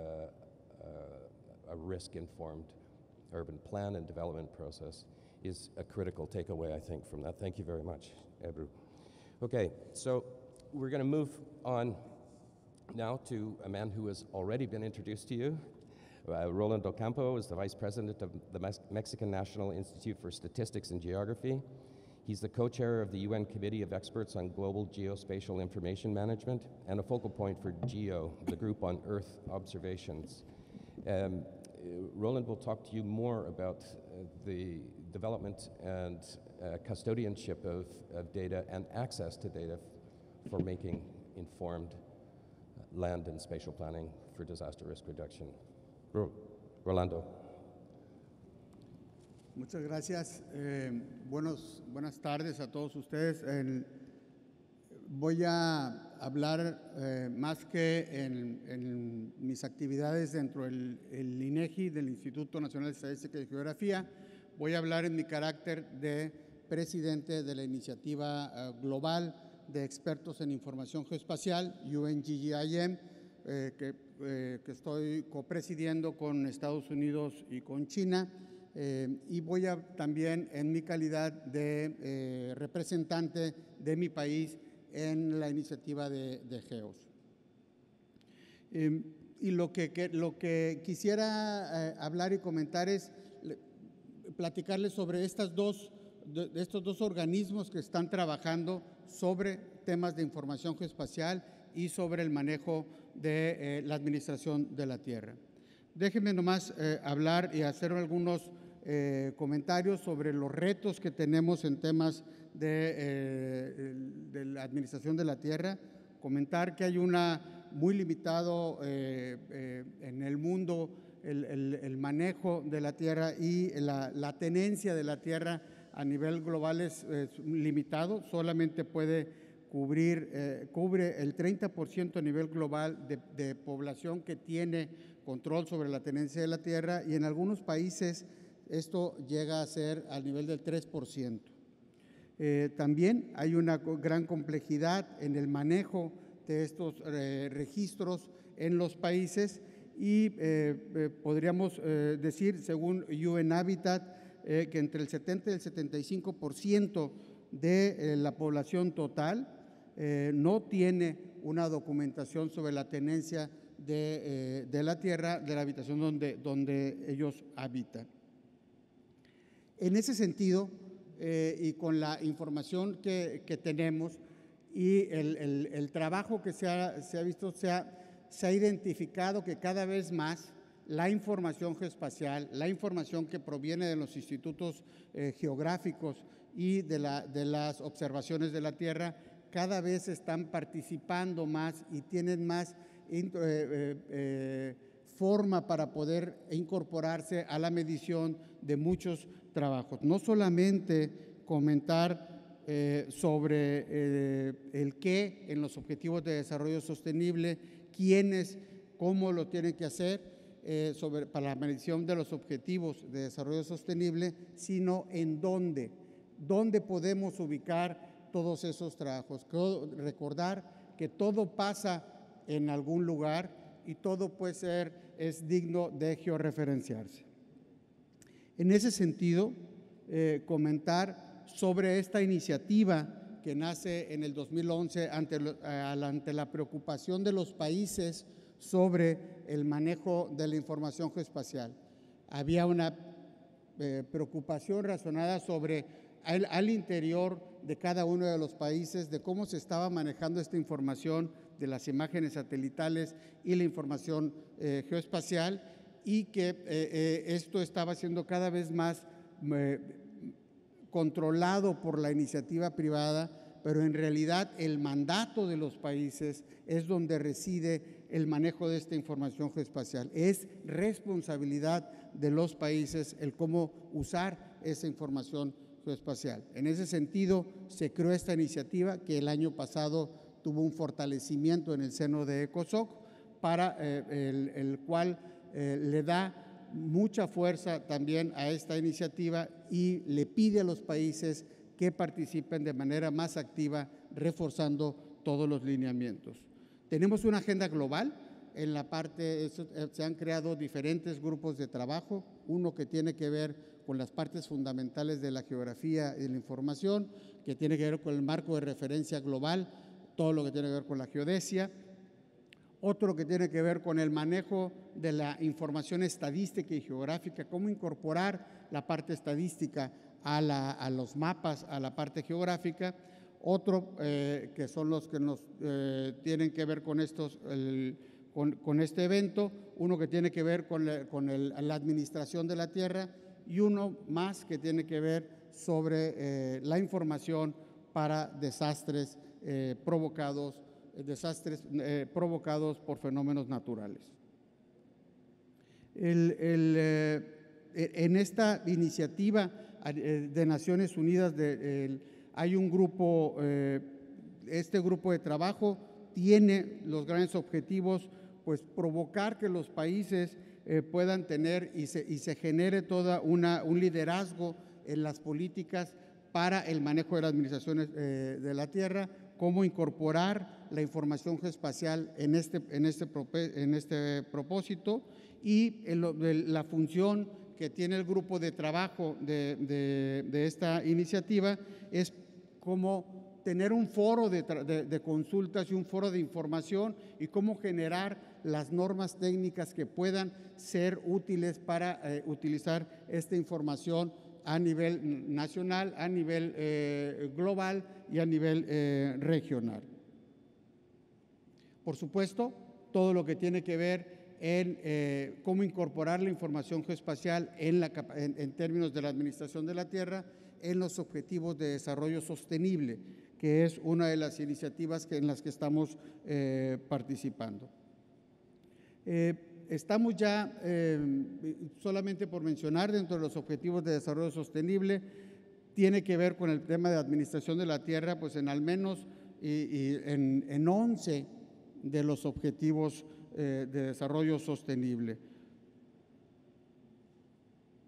[SPEAKER 2] uh, a risk informed urban plan and development process is a critical takeaway, I think, from that. Thank you very much, Ebru. Okay, so we're going to move on now to a man who has already been introduced to you. Uh, Roland Ocampo is the vice president of the Mex- Mexican National Institute for Statistics and Geography. He's the co chair of the UN Committee of Experts on Global Geospatial Information Management and a focal point for GEO, the group on Earth observations. Um, Roland will talk to you more about uh, the development and uh, custodianship of, of data and access to data for making informed uh, land and spatial planning for disaster risk reduction. Ro- Rolando.
[SPEAKER 1] Muchas gracias. Eh, buenos, buenas tardes a todos ustedes. Voy a hablar eh, más que en, mis actividades dentro del el INEGI, del Instituto Nacional de Estadística y Geografía. Voy a hablar en mi carácter de presidente de la iniciativa eh, global de expertos en información geoespacial, UNGGIM, que, eh, que estoy copresidiendo con Estados Unidos y con China. Eh, y voy a también en mi calidad de eh, representante de mi país en la iniciativa de, de GEOS. Eh, y lo que, que- lo que quisiera eh, hablar y comentar es le- platicarles sobre estas dos, de estos dos organismos que están trabajando sobre temas de información geoespacial y sobre el manejo de eh, la administración de la Tierra. Déjenme nomás eh, hablar y hacer algunos eh, comentarios sobre los retos que tenemos en temas de, la administración de la tierra. Comentar que hay una muy limitado en el mundo el, manejo de la tierra y la, la tenencia de la tierra a nivel global es, es limitado, solamente puede eh, cubre el 30% a nivel global de, población que tiene control sobre la tenencia de la tierra y en algunos países esto llega a ser al nivel del 3%. Eh, también hay una gran complejidad en el manejo de estos eh, registros en los países y eh, podríamos decir, según UN Habitat, que entre el 70 y el 75% de la población total eh, no tiene una documentación sobre la tenencia de, eh, la tierra, de la habitación donde, ellos habitan. En ese sentido, eh, y con la información que, tenemos y el, trabajo que se ha, visto, se ha, identificado que cada vez más la información geoespacial, la información que proviene de los institutos geográficos y de las observaciones de la Tierra, cada vez están participando más y tienen más eh, eh, eh, forma para poder incorporarse a la medición de muchos trabajos. No solamente comentar sobre el qué en los objetivos de desarrollo sostenible, quiénes, cómo lo tienen que hacer, para la medición de los objetivos de desarrollo sostenible, sino en dónde, dónde podemos ubicar todos esos trabajos. Recordar que todo pasa en algún lugar y todo puede ser, es digno de georreferenciarse. En ese sentido, eh, comentar sobre esta iniciativa que nace en el 2011 ante, la preocupación de los países sobre el manejo de la información geoespacial. Había una eh, preocupación razonada sobre al interior de cada uno de los países de cómo se estaba manejando esta información de las imágenes satelitales y la información eh, geoespacial y que eh, eh, esto estaba siendo cada vez más controlado por la iniciativa privada, pero en realidad el mandato de los países es donde reside el manejo de esta información geoespacial. Es responsabilidad de los países el cómo usar esa información geoespacial. En ese sentido, se creó esta iniciativa que el año pasado tuvo un fortalecimiento en el seno de ECOSOC, para eh, el, cual eh, le da mucha fuerza también a esta iniciativa y le pide a los países que participen de manera más activa, reforzando todos los lineamientos. Tenemos una agenda global. En la parte, eh, se han creado diferentes grupos de trabajo, uno que tiene que ver con las partes fundamentales de la geografía y la información, que tiene que ver con el marco de referencia global, todo lo que tiene que ver con la geodesia, otro que tiene que ver con el manejo de la información estadística y geográfica, cómo incorporar la parte estadística a, la- a los mapas, a la parte geográfica. Otro eh, que son los que nos eh, tienen que ver con, estos, el- con, con este evento, uno que tiene que ver con, con el- la administración de la tierra y uno más que tiene que ver sobre eh, la información para desastres eh, provocados eh, desastres provocados por fenómenos naturales. El- el, e- en esta iniciativa de Naciones Unidas hay un grupo, este grupo de trabajo tiene los grandes objetivos, pues provocar que los países eh, puedan tener y se, y se genere una, un liderazgo en las políticas para el manejo de las administraciones eh, de la tierra, cómo incorporar la información geoespacial en este, en este, en este propósito y la función que tiene el grupo de trabajo de, esta iniciativa es cómo tener un foro de consultas y un foro de información y cómo generar las normas técnicas que puedan ser útiles para eh, utilizar esta información a nivel nacional, a nivel eh, global y a nivel eh, regional. Por supuesto, todo lo que tiene que ver en cómo incorporar la información geoespacial en, términos de la administración de la tierra en los objetivos de desarrollo sostenible, que es una de las iniciativas en las que estamos participando. Eh, estamos ya, eh, solamente por mencionar, dentro de los objetivos de desarrollo sostenible, tiene que ver con el tema de administración de la tierra, pues en al menos y, en, en 11 de los objetivos eh, de desarrollo sostenible.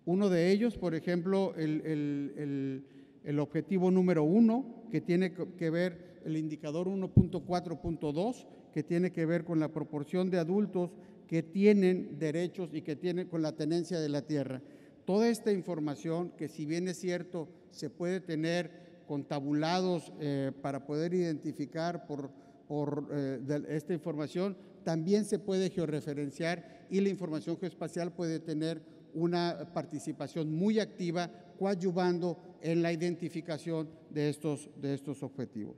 [SPEAKER 1] Uno de ellos, por ejemplo, el, el- objetivo número uno, que tiene que que ver el indicador 1.4.2, que tiene que ver con la proporción de adultos que tienen derechos y que tienen con la tenencia de la tierra. Toda esta información, que si bien es cierto, se puede tener con tabulados eh, para poder identificar por, por eh, esta información, también se puede georreferenciar y la información geoespacial puede tener una participación muy activa, coadyuvando en la identificación de estos, de estos objetivos.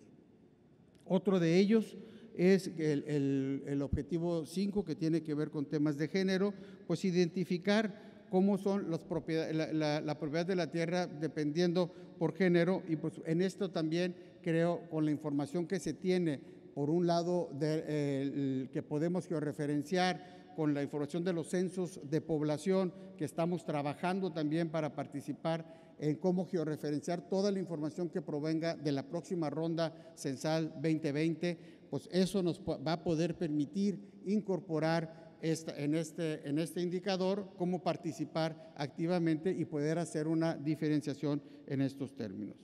[SPEAKER 1] Otro de ellos es el, el- objetivo 5, que tiene que ver con temas de género, pues identificar cómo son las propiedades, la, propiedad de la tierra dependiendo por género y pues en esto también creo con la información que se tiene, por un lado que podemos georreferenciar con la información de los censos de población que estamos trabajando también para participar en cómo georreferenciar toda la información que provenga de la próxima ronda censal 2020, pues eso nos va a poder permitir incorporar esta- en, este, en este indicador, cómo participar activamente y poder hacer una diferenciación en estos términos.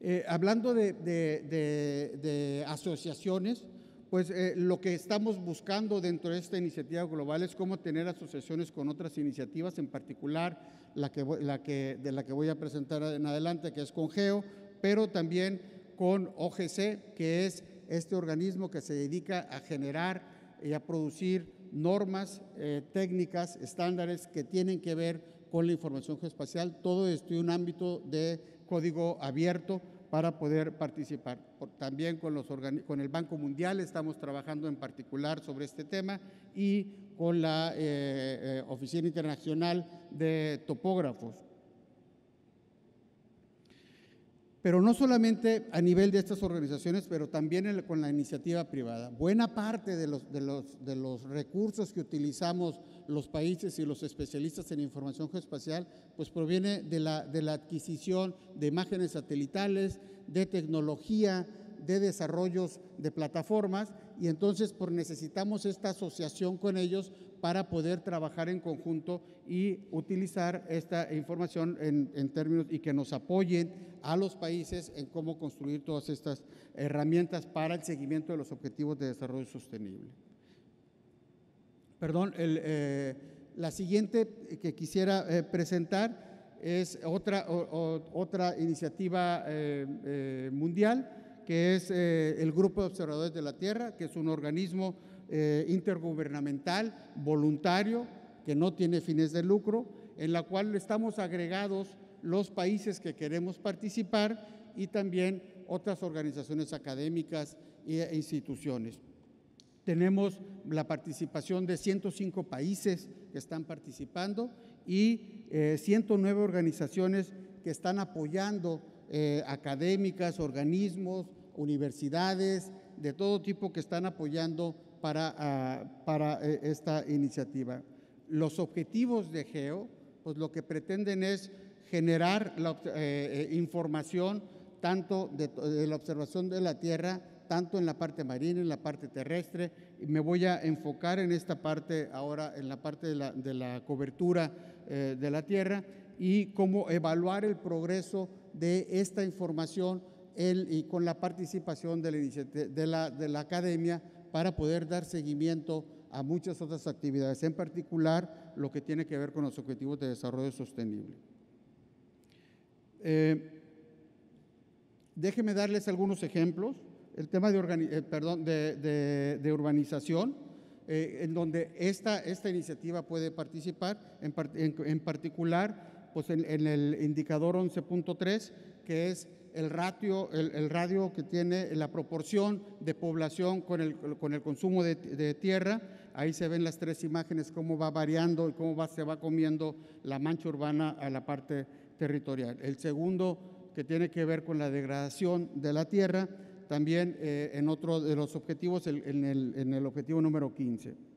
[SPEAKER 1] Eh, hablando de, asociaciones, pues eh, lo que estamos buscando dentro de esta iniciativa global es cómo tener asociaciones con otras iniciativas, en particular la que, la que, de la que voy a presentar en adelante, que es con GEO, pero también con OGC, que es este organismo que se dedica a generar y a producir normas eh, técnicas, estándares que tienen que ver con la información geoespacial, todo esto en un ámbito de código abierto para poder participar. También con, los el Banco Mundial estamos trabajando en particular sobre este tema y con la eh, eh, Oficina Internacional de Topógrafos. Pero no solamente a nivel de estas organizaciones, pero también con la iniciativa privada. Buena parte de los, recursos que utilizamos los países y los especialistas en información geoespacial, pues proviene de la, adquisición de imágenes satelitales, de tecnología, de desarrollos de plataformas, y entonces por necesitamos esta asociación con ellos para poder trabajar en conjunto y utilizar esta información en, términos y que nos apoyen a los países en cómo construir todas estas herramientas para el seguimiento de los objetivos de desarrollo sostenible. Perdón, eh, la siguiente que quisiera eh, presentar es otra, otra iniciativa eh, mundial, que es el Grupo de Observadores de la Tierra, que es un organismo eh, intergubernamental, voluntario, que no tiene fines de lucro, en la cual estamos agregados los países que queremos participar y también otras organizaciones académicas e instituciones. Tenemos la participación de 105 países que están participando y eh, 109 organizaciones que están apoyando eh, académicas, organismos, universidades, de todo tipo que están apoyando para, ah, para eh, esta iniciativa. Los objetivos de GEO, pues lo que pretenden es generar la eh, eh, información tanto de, de la observación de la Tierra, tanto en la parte marina, en la parte terrestre. Me voy a enfocar en esta parte ahora, en la parte de la, de la cobertura eh, de la Tierra y cómo evaluar el progreso de esta información el- y con la participación de la, de la, de la academia para poder dar seguimiento a muchas otras actividades, en particular lo que tiene que ver con los objetivos de desarrollo sostenible. Eh, déjeme darles algunos ejemplos. El tema de, eh, perdón, de, de- de urbanización, eh, en donde esta, esta iniciativa puede participar, en, par- en- en particular pues en, en el indicador 11.3, que es el ratio, el, radio que tiene la proporción de población con el, con el consumo de, tierra. Ahí se ven las tres imágenes, cómo va variando y cómo va, se va comiendo la mancha urbana a la parte territorial. El segundo, que tiene que ver con la degradación de la tierra, también eh, en otro de los objetivos, en, el, en el objetivo número 15.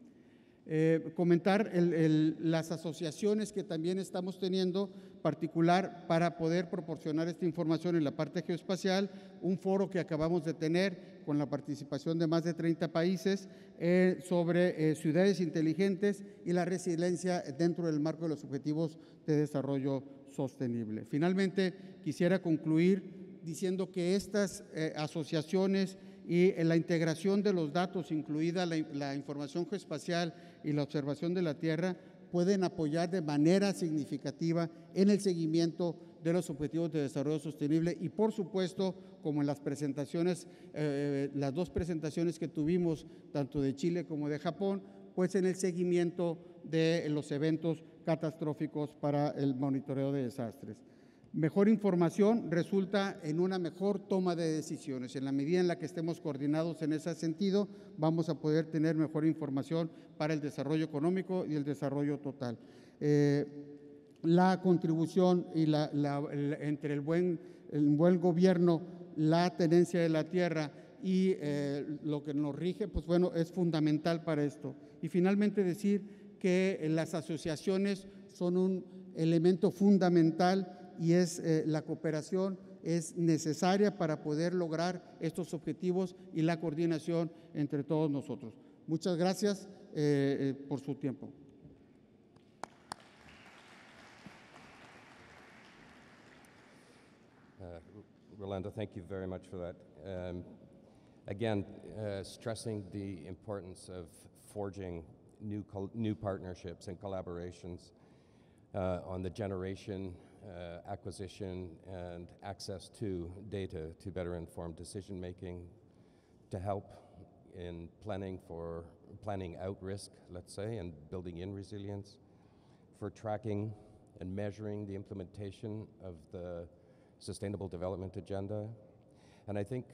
[SPEAKER 1] Eh, comentar el- el- las asociaciones que también estamos teniendo, particular para poder proporcionar esta información en la parte geoespacial, un foro que acabamos de tener con la participación de más de 30 países eh, sobre eh, ciudades inteligentes y la resiliencia dentro del marco de los objetivos de desarrollo sostenible. Finalmente, quisiera concluir diciendo que estas eh, asociaciones y eh, la integración de los datos, incluida la, la información geoespacial y la observación de la Tierra, pueden apoyar de manera significativa en el seguimiento de los objetivos de desarrollo sostenible y por supuesto, como en las presentaciones, eh, las dos presentaciones que tuvimos, tanto de Chile como de Japón, pues en el seguimiento de los eventos catastróficos para el monitoreo de desastres. Mejor información resulta en una mejor toma de decisiones. En la medida en la que estemos coordinados en ese sentido, vamos a poder tener mejor información para el desarrollo económico y el desarrollo total. Eh, la contribución entre el buen, gobierno, la tenencia de la tierra y eh, lo que nos rige, pues bueno, es fundamental para esto. Y finalmente decir que las asociaciones son un elemento fundamental y es eh, la cooperación es necesaria para poder lograr estos objetivos y la coordinación entre todos nosotros. Muchas gracias eh, eh, por su tiempo.
[SPEAKER 2] Uh, Rolando, thank you very much for that. Um, again, uh, stressing the importance of forging new, new partnerships and collaborations uh, on the generation, Uh, acquisition, and access to data to better inform decision making, to help in planning for planning out risk, let's say, and building in resilience, for tracking and measuring the implementation of the Sustainable Development Agenda. And I think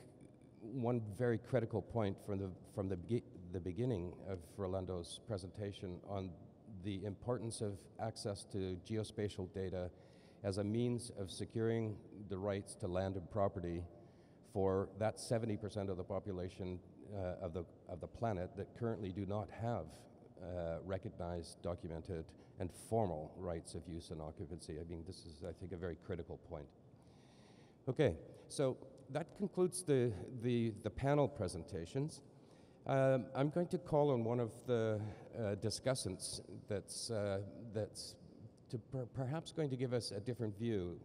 [SPEAKER 2] one very critical point from the, from the, begi- the beginning of Rolando's presentation on the importance of access to geospatial data as a means of securing the rights to land and property for that 70% of the population uh, of, the, of the planet that currently do not have uh, recognized, documented, and formal rights of use and occupancy. I mean, this is, I think, a very critical point. Okay, so that concludes the, the, the panel presentations. Um, I'm going to call on one of the uh, discussants that's, uh, that's to per- perhaps going to give us a different view.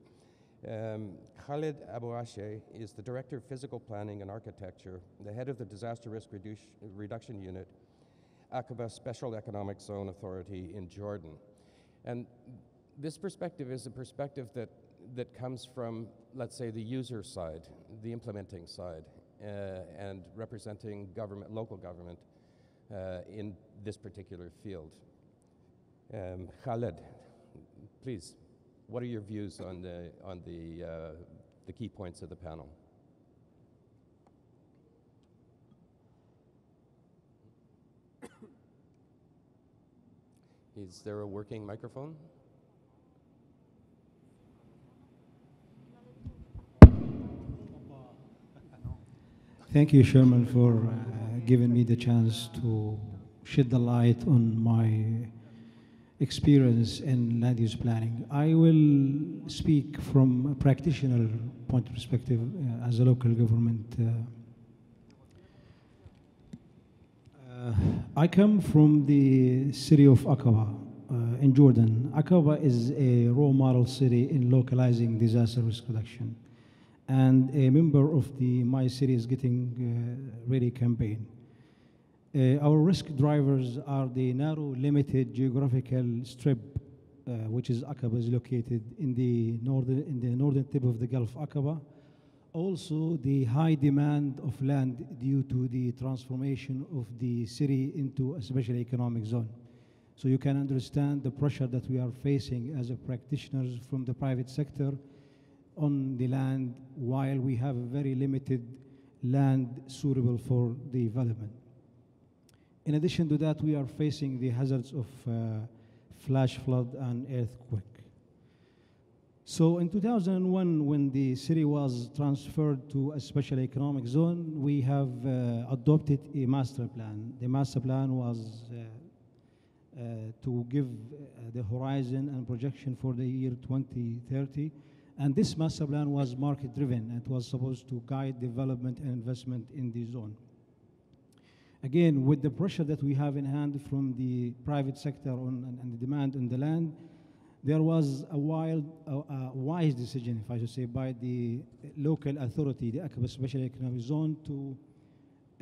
[SPEAKER 2] Um, Khalid Abouashe is the Director of Physical Planning and Architecture, the head of the Disaster Risk Redu- Reduction Unit, Aqaba Special Economic Zone Authority in Jordan. And this perspective is a perspective that, that comes from, let's say, the user side, the implementing side, uh, and representing government, local government uh, in this particular field. Um, Khaled, please, what are your views on the, on the, uh, the key points of the panel? Is there a working microphone?
[SPEAKER 6] Thank you, Sherman, for uh, giving me the chance to shed the light on my experience in land use planning. I will speak from a practitioner point of perspective uh, as a local government. Uh, uh, I come from the city of Aqaba uh, in Jordan. Aqaba is a role model city in localizing disaster risk reduction and a member of the My City is Getting uh, Ready campaign. Uh, our risk drivers are the narrow, limited geographical strip, uh, which is Aqaba is located in the northern in the northern tip of the Gulf Aqaba. Also, the high demand of land due to the transformation of the city into a special economic zone. So you can understand the pressure that we are facing as a practitioners from the private sector on the land while we have very limited land suitable for development. In addition to that, we are facing the hazards of uh, flash flood and earthquake. So in 2001, when the city was transferred to a special economic zone, we have uh, adopted a master plan. The master plan was uh, uh, to give uh, the horizon and projection for the year 2030. And this master plan was market driven. It was supposed to guide development and investment in the zone. Again, with the pressure that we have in hand from the private sector on, and, the demand on the land, there was a wild, uh, uh, wise decision, if I should say, by the local authority, the Aqaba Special Economic Zone, to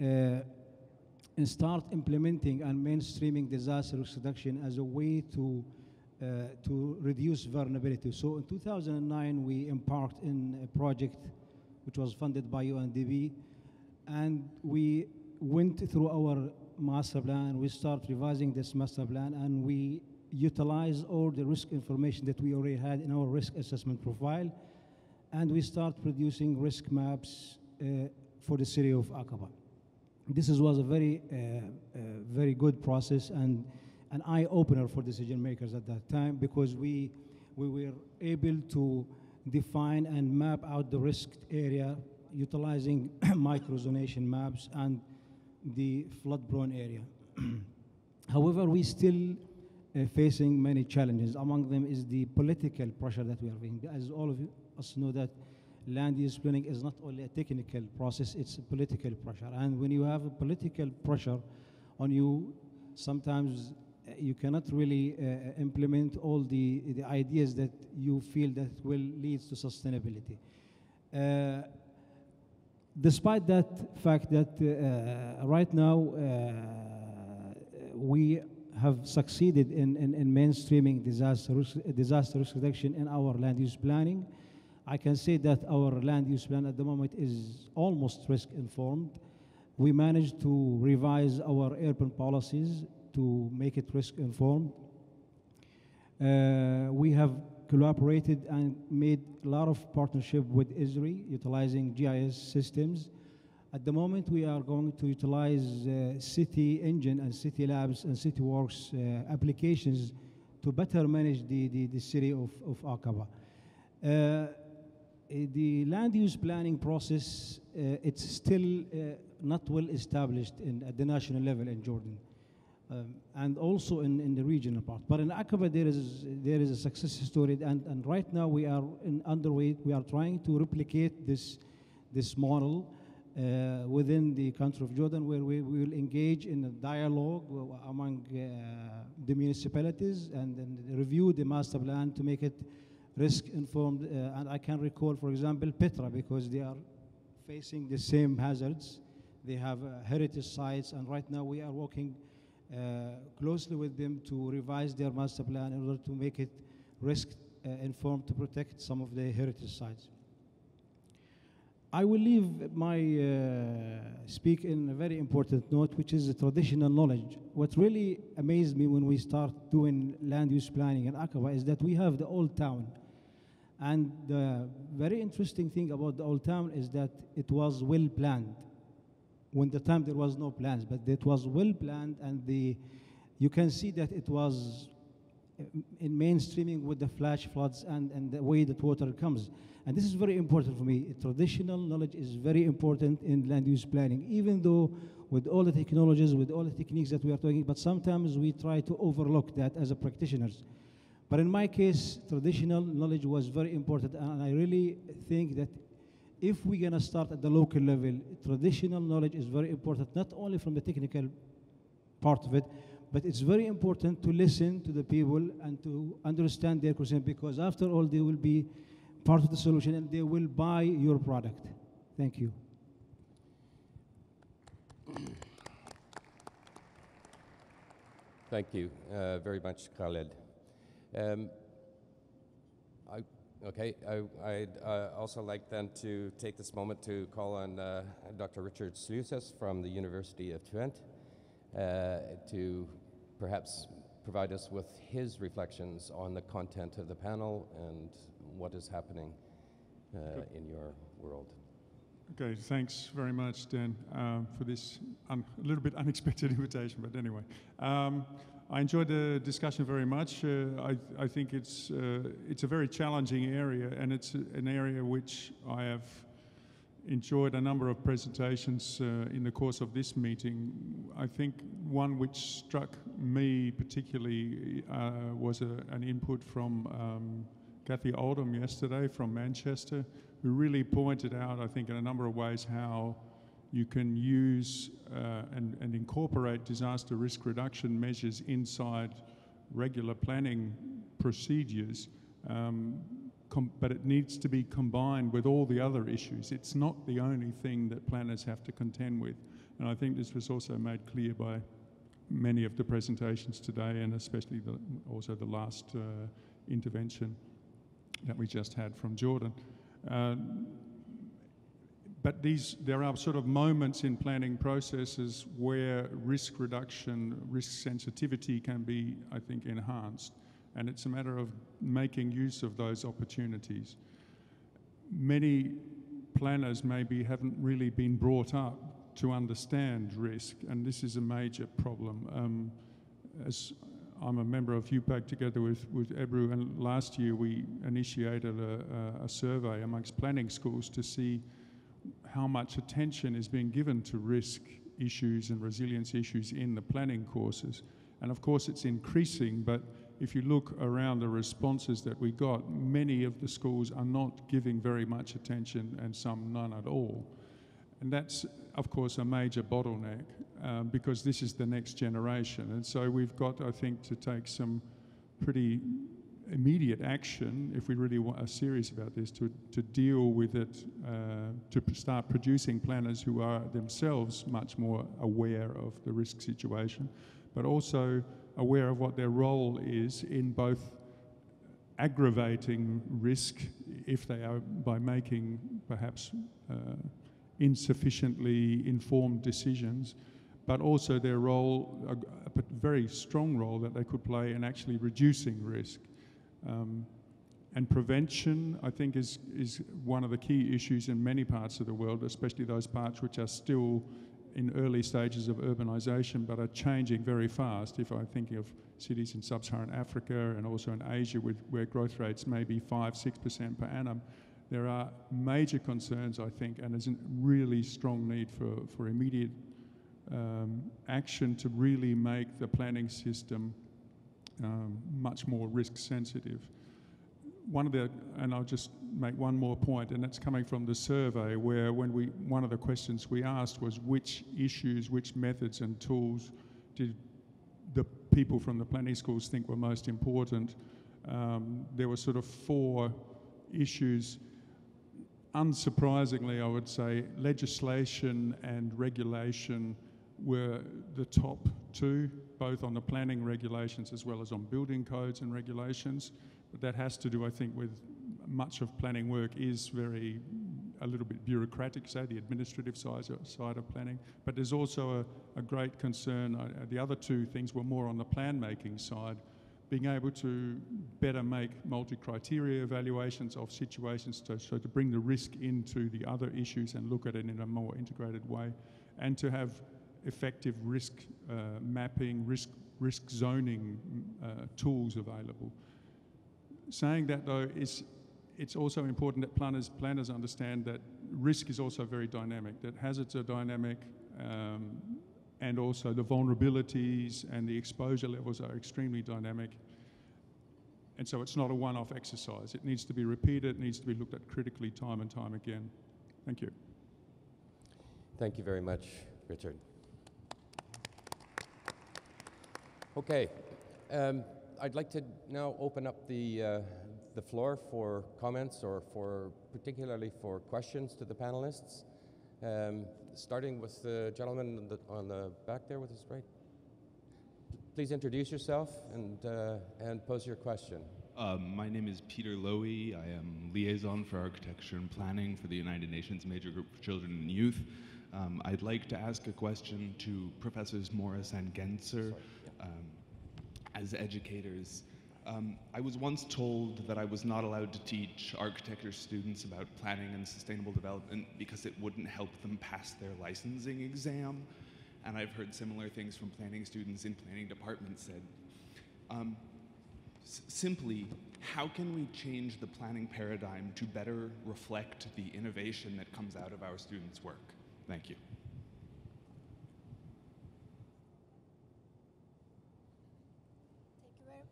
[SPEAKER 6] uh, start implementing and mainstreaming disaster risk reduction as a way to uh, to reduce vulnerability. So in 2009, we embarked in a project which was funded by UNDP, and we went through our master plan. We start revising this master plan, and we utilize all the risk information that we already had in our risk assessment profile, and we start producing risk maps uh, for the city of Aqaba. This is, was a very, uh, uh, very good process and an eye opener for decision makers at that time because we, we were able to define and map out the risk area utilizing microzonation maps and the flood prone area. However, we still uh, facing many challenges. Among them is the political pressure that we are facing. As all of us know that land use planning is not only a technical process, it's a political pressure. And when you have a political pressure on you. Sometimes uh, you cannot really uh, implement all the, the ideas that you feel that will lead to sustainability. Uh, despite that fact that uh, right now uh, we have succeeded in, in, in mainstreaming disaster risk, disaster risk reduction in our land use planning, I can say that our land use plan at the moment is almost risk informed. We managed to revise our urban policies to make it risk informed. Uh, we have collaborated and made a lot of partnership with Esri, utilizing GIS systems. At the moment, we are going to utilize uh, City Engine and City Labs and CityWorks uh, applications to better manage the, the, the city of, of Aqaba. Uh, the land use planning process, uh, it's still uh, not well established in, at the national level in Jordan. Um, and also in, in the regional part. But in Aqaba, there is, there is a success story, and, and right now we are in underway, we are trying to replicate this, this model uh, within the country of Jordan, where we, we will engage in a dialogue among uh, the municipalities and, review the master plan to make it risk informed. Uh, and I can recall, for example, Petra, because they are facing the same hazards. They have uh, heritage sites, and right now we are working closely with them to revise their master plan in order to make it risk uh, informed to protect some of the heritage sites. I will leave my uh, speak in a very important note, which is the traditional knowledge. What really amazed me when we start doing land use planning in Aqaba is that we have the old town. And the very interesting thing about the old town is that it was well planned. When the time there was no plans, but it was well planned, and the you can see that it was in mainstreaming with the flash floods and, and the way that water comes. And this is very important for me. Traditional knowledge is very important in land use planning, even though with all the technologies, with all the techniques that we are talking, but sometimes we try to overlook that as a practitioners. But in my case, traditional knowledge was very important, and I really think that if we're gonna start at the local level, traditional knowledge is very important, not only from the technical part of it, but it's very important to listen to the people and to understand their concern because after all, they will be part of the solution and they will buy your product. Thank you.
[SPEAKER 2] Thank you uh, very much, Khaled. Um, okay, I, would uh, also like then to take this moment to call on uh, Dr. Richard Sliuzas from the University of Twente uh, to perhaps provide us with his reflections on the content of the panel and what is happening uh, in your world.
[SPEAKER 7] Okay, thanks very much, Dan, um, for this a little bit unexpected invitation, but anyway. Um, I enjoyed the discussion very much. Uh, I, I, think it's, uh, it's a very challenging area, and it's an area which I have enjoyed a number of presentations uh, in the course of this meeting. I think one which struck me particularly uh, was a, an input from um, Kathy Oldham yesterday from Manchester, who really pointed out, I think, in a number of ways how you can use uh, and, and incorporate disaster risk reduction measures inside regular planning procedures. Um, but it needs to be combined with all the other issues. It's not the only thing that planners have to contend with. And I think this was also made clear by many of the presentations today and especially the, also the last uh, intervention that we just had from Jordan. Uh, but these, there are sort of moments in planning processes where risk reduction, risk sensitivity can be, I think, enhanced. And it's a matter of making use of those opportunities. Many planners maybe haven't really been brought up to understand risk, and this is a major problem. Um, as I'm a member of UPAG together with, with Ebru, and last year we initiated a, a, a, survey amongst planning schools to see how much attention is being given to risk issues and resilience issues in the planning courses. And of course, it's increasing, but if you look around the responses that we got, many of the schools are not giving very much attention and some none at all. And that's, of course, a major bottleneck um, because this is the next generation. And so we've got, I think, to take some pretty immediate action if we really are serious about this to, to deal with it, uh, to start producing planners who are themselves much more aware of the risk situation, but also aware of what their role is in both aggravating risk if they are by making perhaps uh, insufficiently informed decisions, but also their role, a very strong role that they could play in actually reducing risk. Um, and prevention, I think, is, is one of the key issues in many parts of the world, especially those parts which are still in early stages of urbanization but are changing very fast. If I'm thinking of cities in sub Saharan Africa and also in Asia, with, where growth rates may be 5 6% per annum, there are major concerns, I think, and there's a really strong need for, for immediate um, action to really make the planning system um, much more risk sensitive. One of the, and I'll just make one more point, and that's coming from the survey where when we, one of the questions we asked was which issues, which methods and tools did the people from the planning schools think were most important. Um, there were sort of four issues. Unsurprisingly, I would say legislation and regulation were the top two, both on the planning regulations as well as on building codes and regulations. But that has to do, I think, with much of planning work is very a little bit bureaucratic, say the administrative side, side of planning. But there's also a, a great concern. Uh, the other two things were more on the plan making side, being able to better make multi-criteria evaluations of situations, to, so to bring the risk into the other issues and look at it in a more integrated way, and to have effective risk uh, mapping, risk risk zoning uh, tools available. Saying that though is it's also important that planners planners understand that risk is also very dynamic. That hazards are dynamic, um, and also the vulnerabilities and the exposure levels are extremely dynamic. And so it's not a one-off exercise. It needs to be repeated. It needs to be looked at critically time and time again. Thank you.
[SPEAKER 2] Thank you very much, Richard. Okay, um, I'd like to now open up the, uh, the floor for comments or for particularly for questions to the panelists. Um, starting with the gentleman on the, on the back there with his right. Please introduce yourself and, uh, and pose your question.
[SPEAKER 8] Um, my name is Peter Lowy. I am liaison for architecture and planning for the United Nations Major Group for Children and Youth. Um, I'd like to ask a question to Professors Moris and Gencer. Um, as educators, um, I was once told that I was not allowed to teach architecture students about planning and sustainable development because it wouldn't help them pass their licensing exam. And I've heard similar things from planning students in planning departments said. Um, simply, how can we change the planning paradigm to better reflect the innovation that comes out of our students' work? Thank you.
[SPEAKER 5] Thank you very,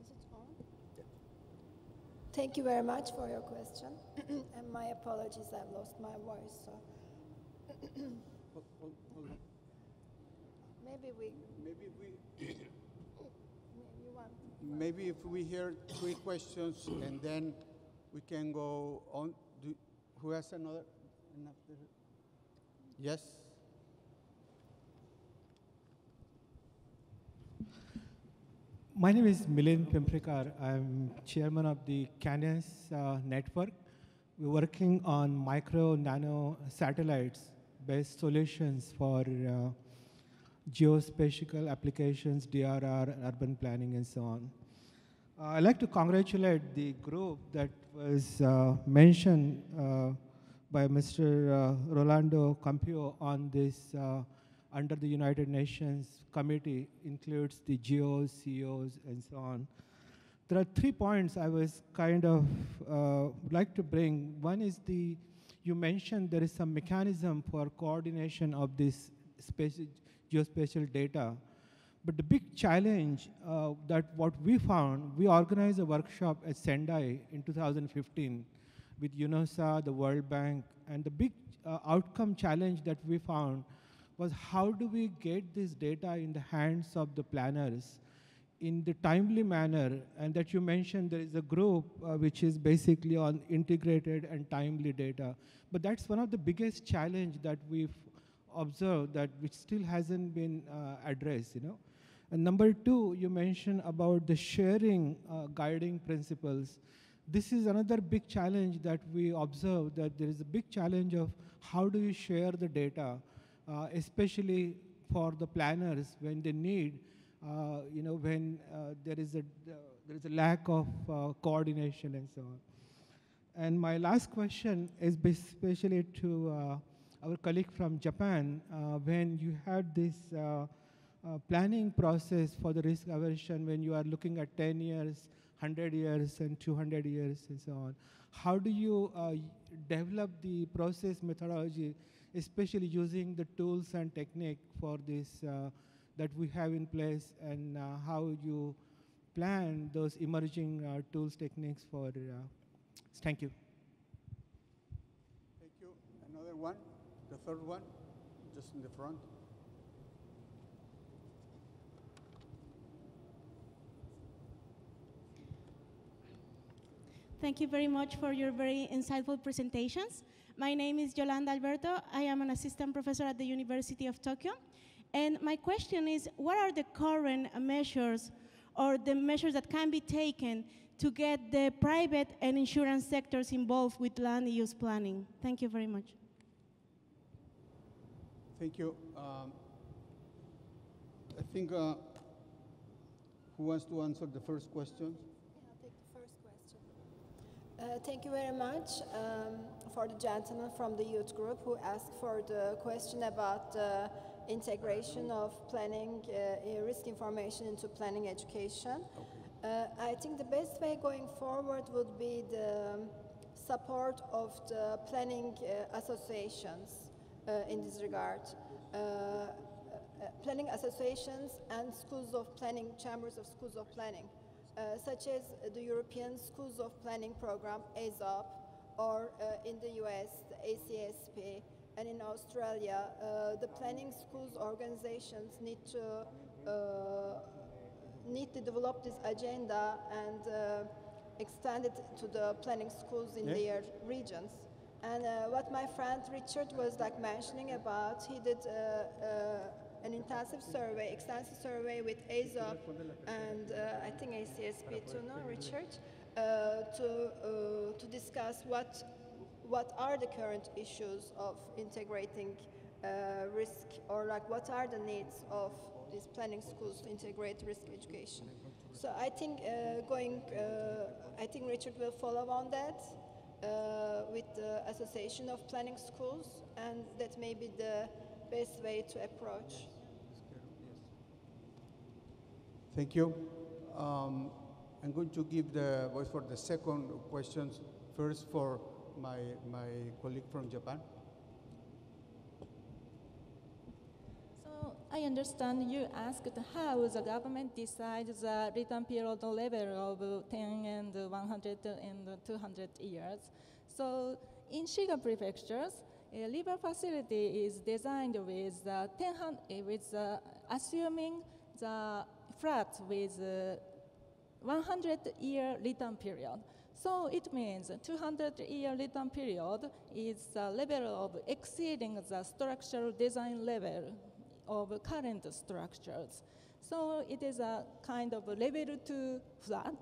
[SPEAKER 5] is it on? Thank you very much for your question. and my apologies, I've lost my voice. So maybe we,
[SPEAKER 1] Maybe we,
[SPEAKER 5] maybe
[SPEAKER 1] if we hear three questions and then we can go on. Do, who has another- Yes?
[SPEAKER 9] My name is Milind Pimprikar. I'm chairman of the CANEUS uh, network. We're working on micro nano satellites based solutions for uh, geospatial applications, DRR, urban planning, and so on. Uh, I'd like to congratulate the group that was uh, mentioned uh, by Mr. Uh, Rolando Ocampo on this under the United Nations committee includes the GOs, CEOs, and so on. There are three points I was kind of uh, like to bring. One is the you mentioned there is some mechanism for coordination of this spatial, geospatial data. But the big challenge uh, that what we found, we organized a workshop at Sendai in 2015 with UNOSA, the World Bank, and the big uh, outcome challenge that we found was how do we get this data in the hands of the planners in the timely manner? And that you mentioned there is a group uh, which is basically on integrated and timely data. But that's one of the biggest challenge that we've observed that which still hasn't been uh, addressed, you know. And number two, you mentioned about the sharing uh, guiding principles. This is another big challenge that we observe that there is a big challenge of how do you share the data, especially for the planners when they need, uh, you know, when uh, there is a uh, there is a lack of uh, coordination and so on. And my last question is especially to uh, our colleague from Japan. Uh, when you had this uh, uh, planning process for the risk aversion, when you are looking at 10 years, 100 years, and 200 years, and so on, how do you uh, develop the process methodology, especially using the tools and technique for this uh, that we have in place, and uh, how you plan those emerging uh, tools, techniques for uh, Thank you.
[SPEAKER 1] Thank you. Another one, the third one, just in the front.
[SPEAKER 10] Thank you very much for your very insightful presentations. My name is Yolanda Alberto. I am an assistant professor at the University of Tokyo. And my question is, what are the current measures or the measures that can be taken to get the private and insurance sectors involved with land use planning? Thank you very much.
[SPEAKER 1] Thank you. Um, I think, uh, who wants to answer the first question?
[SPEAKER 5] I'll take the first question. Uh, thank you very much um, for the gentleman from the youth group who asked for the question about the integration of planning uh, risk information into planning education. Uh, I think the best way going forward would be the support of the planning uh, associations uh, in this regard. Uh, uh, planning associations and schools of planning, chambers of schools of planning, uh, such as the European Schools of Planning Program, AESOP, or uh, in the US, the ACSP, and in Australia, uh, the planning schools organizations need to uh, need to develop this agenda and uh, extend it to the planning schools in
[SPEAKER 1] Yeah.
[SPEAKER 5] their regions. And uh, what my friend Richard was like mentioning about, he did an intensive survey, extensive survey with AESOP and uh, I think ACSP too, no, Richard, uh, to, uh, to discuss what, what are the current issues of integrating risk or like what are the needs of these planning schools to integrate risk education. So I think uh, going, uh, I think Richard will follow on that uh, with the Association of Planning Schools, and that may be the best way to approach.
[SPEAKER 1] Thank you. Um, I'm going to give the voice for the second questions first for my, my colleague from Japan.
[SPEAKER 4] So I understand you asked how the government decides the return period level of 10 and 100 and 200 years. So in Shiga prefectures, a river facility is designed with uh, 10 eh, with uh, assuming the flat with uh, 100 year return period. So it means 200 year return period is the level of exceeding the structural design level of current structures. So it is a kind of level two flat.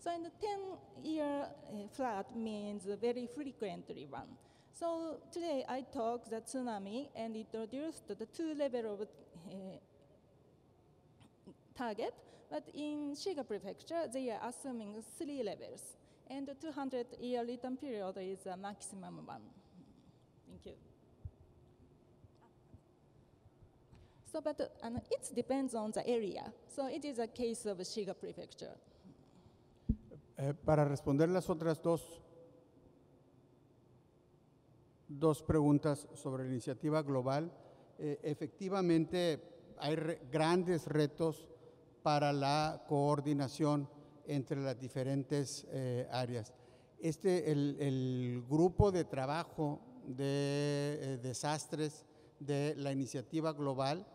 [SPEAKER 4] So in the 10 year uh, flat means very frequently one. So today I talk the tsunami and introduced the two level of uh, target, but in Shiga prefecture, they are assuming three levels. And the 200 year return period is a maximum one. Thank you. So, but uh, it depends on the area. So it is a case of Shiga prefecture.
[SPEAKER 1] Eh, para responder las otras dos, dos preguntas sobre la iniciativa global, eh, efectivamente hay re- grandes retos para la coordinación entre las diferentes eh, áreas. Este, el, grupo de trabajo de eh, Desastres de la iniciativa global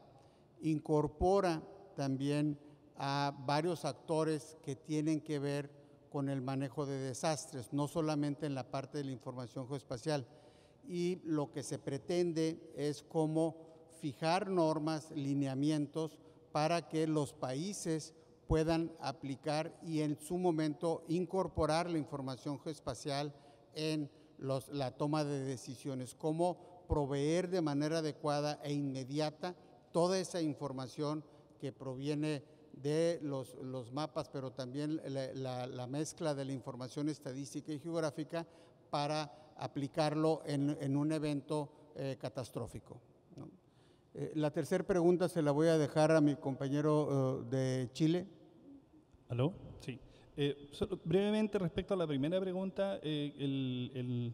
[SPEAKER 1] incorpora también a varios actores que tienen que ver con el manejo de desastres, no solamente en la parte de la información geoespacial. Y lo que se pretende es cómo fijar normas, lineamientos para que los países puedan aplicar y en su momento incorporar la información geoespacial en la toma de decisiones, cómo proveer de manera adecuada e inmediata toda esa información que proviene de los, mapas, pero también la, la- la mezcla de la información estadística y geográfica para aplicarlo en, en un evento eh, catastrófico. Eh, la tercera pregunta se la voy a dejar a mi compañero eh, de Chile.
[SPEAKER 3] ¿Aló? Sí. Eh, solo brevemente, respecto a la primera pregunta, eh, el- el-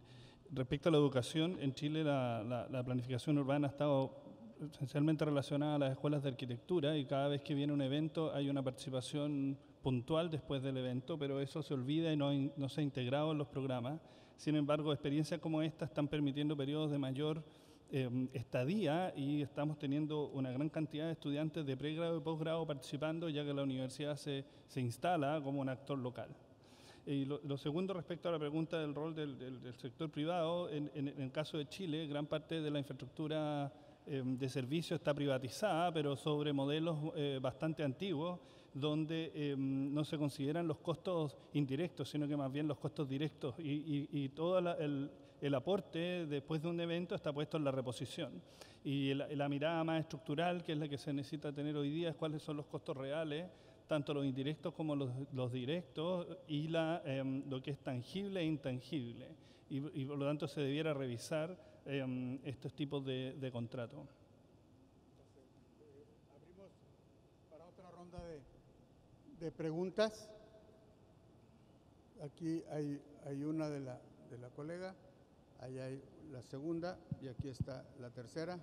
[SPEAKER 3] respecto a la educación, en Chile la, la- la planificación urbana ha estado esencialmente relacionada a las escuelas de arquitectura y cada vez que viene un evento hay una participación puntual después del evento, pero eso se olvida y no, no se ha integrado en los programas. Sin embargo, experiencias como esta están permitiendo periodos de mayor eh, estadía y estamos teniendo una gran cantidad de estudiantes de pregrado y posgrado participando, ya que la universidad se, se instala como un actor local. Y lo, lo segundo, respecto a la pregunta del rol del, del- del sector privado, en, en- en el caso de Chile, gran parte de la infraestructura eh, de servicio está privatizada, pero sobre modelos eh, bastante antiguos, donde eh, no se consideran los costos indirectos, sino que más bien los costos directos. Y, y- y la- el, el aporte después de un evento está puesto en la reposición. Y la, la mirada más estructural, que es la que se necesita tener hoy día, es cuáles son los costos reales, tanto los indirectos como los, los directos, y la, em, lo que es tangible e intangible. Y, y por lo tanto se debiera revisar em, estos tipos de, de contratos.
[SPEAKER 1] Para otra ronda de, de preguntas. Aquí hay, hay una de la, de la colega, allá hay la segunda y aquí está la tercera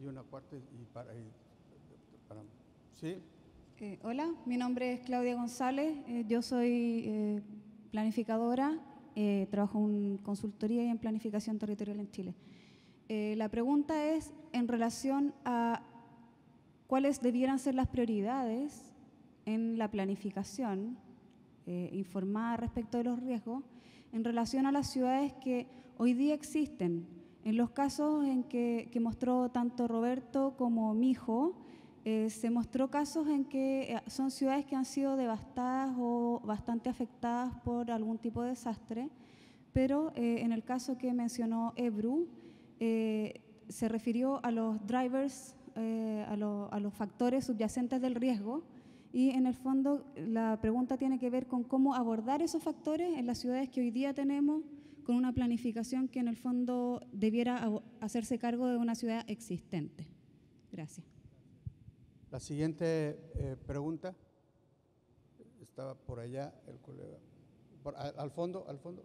[SPEAKER 1] y una cuarta y para, y para- ¿sí?
[SPEAKER 11] Eh, hola, mi nombre es Claudia González, eh, yo soy eh, planificadora, trabajo en consultoría y en planificación territorial en Chile. La pregunta es en relación a cuáles debieran ser las prioridades en la planificación informada respecto de los riesgos en relación a las ciudades que hoy día existen. En los casos en que, que mostró tanto Roberto como Mijo, eh, se mostró casos en que eh, son ciudades que han sido devastadas o bastante afectadas por algún tipo de desastre, pero eh, en el caso que mencionó Ebru, eh, se refirió a los drivers, eh, a, lo- a los factores subyacentes del riesgo, y en el fondo la pregunta tiene que ver con cómo abordar esos factores en las ciudades que hoy día tenemos, con una planificación que en el fondo debiera hacerse cargo de una ciudad existente. Gracias.
[SPEAKER 1] La siguiente eh, pregunta. Estaba por allá el colega. Por- al, al fondo, al fondo.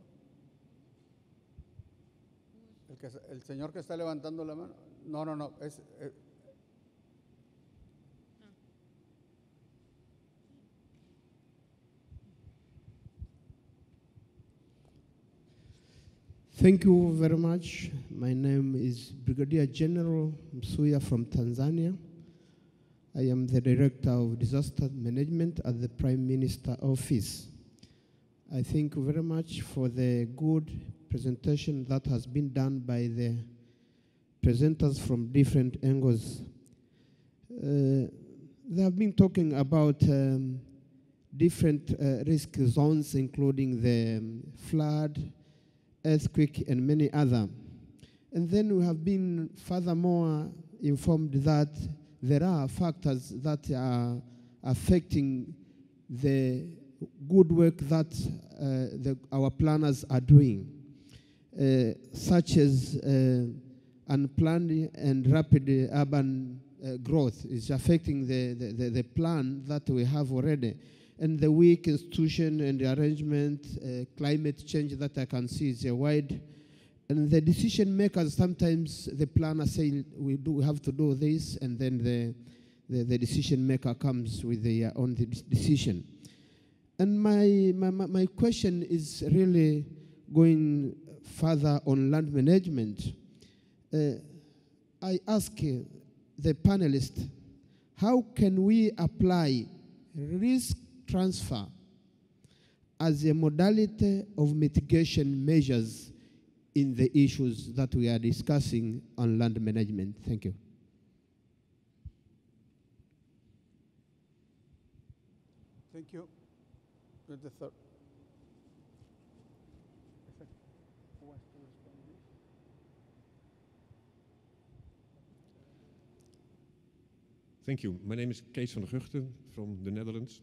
[SPEAKER 1] El, que, el señor que está levantando la mano. No, no, no. Es, eh,
[SPEAKER 12] Thank you very much. My name is Brigadier General Msuya from Tanzania. I am the Director of Disaster Management at the Prime Minister Office. I thank you very much for the good presentation that has been done by the presenters from different angles. Uh, they have been talking about um, different uh, risk zones, including the um, flood, earthquake, and many other. And then we have been furthermore informed that there are factors that are affecting the good work that uh, the, our planners are doing, uh, such as uh, unplanned and rapid urban uh, growth is affecting the, the, the, the plan that we have already. And the weak institution and the arrangement, uh, climate change that I can see is a wide. And the decision makers, sometimes the planner say we, do, we have to do this, and then the, the, the decision maker comes with their own de- decision. And my, my, my question is really going further on land management, uh, I ask uh, the panelists, how can we apply risk transfer as a modality of mitigation measures in the issues that we are discussing on land management? Thank you.
[SPEAKER 1] Thank you. The third.
[SPEAKER 13] Thank you. My name is Kees van der Guchten from the Netherlands,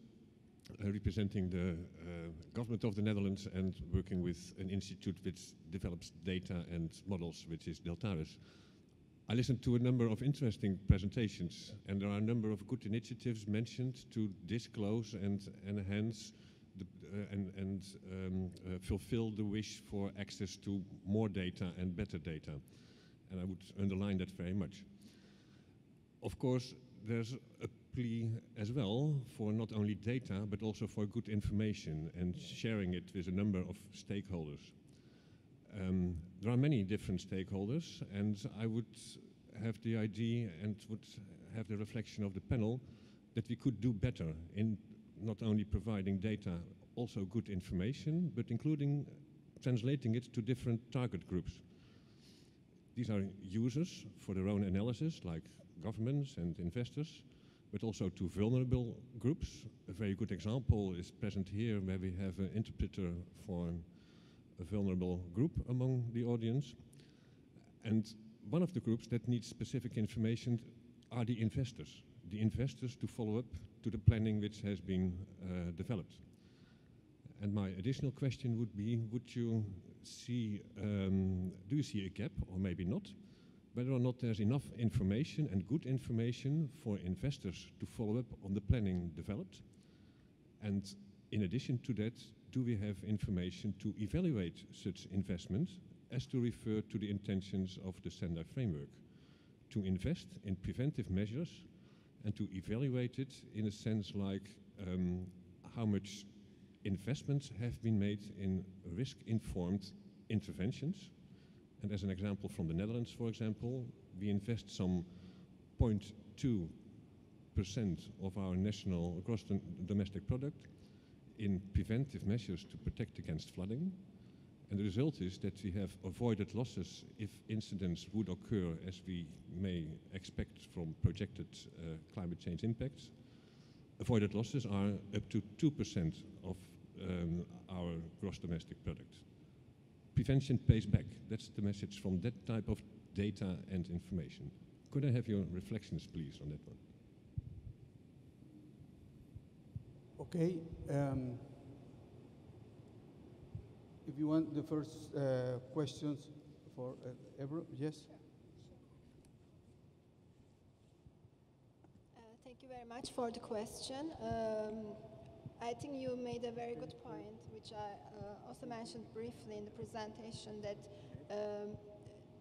[SPEAKER 13] representing the uh, government of the Netherlands and working with an institute which develops data and models, which is Deltares. I listened to a number of interesting presentations, and there are a number of good initiatives mentioned to disclose and enhance the, uh, and, and um, uh, fulfill the wish for access to more data and better data. And I would underline that very much. Of course, there's a plea as well for not only data, but also for good information and sharing it with a number of stakeholders. Um, there are many different stakeholders, and I would have the idea and would have the reflection of the panel that we could do better in not only providing data, also good information, but including translating it to different target groups. These are users for their own analysis, like governments and investors, but also to vulnerable groups. A very good example is present here, where we have an interpreter for a vulnerable group among the audience. And one of the groups that needs specific information are the investors. The investors to follow up to the planning which has been uh, developed. And my additional question would be, would you see, um, do you see a gap, or maybe not, whether or not there's enough information and good information for investors to follow up on the planning developed? And in addition to that, do we have information to evaluate such investments as to refer to the intentions of the Sendai framework? To invest in preventive measures and to evaluate it in a sense like um, how much investments have been made in risk-informed interventions. And as an example from the Netherlands, for example, we invest some 0.2% of our national gross domestic product in preventive measures to protect against flooding. And the result is that we have avoided losses if incidents would occur as we may expect from projected uh, climate change impacts. Avoided losses are up to 2% of um, our gross domestic product. Prevention pays back. That's the message from that type of data and information. Could I have your reflections, please, on that one?
[SPEAKER 1] Okay. Um, if you want the first uh, questions for uh, Ebru, yes?
[SPEAKER 5] Uh, thank you very much for the question. Um, I think you made a very good point, which I uh, also mentioned briefly in the presentation, that um,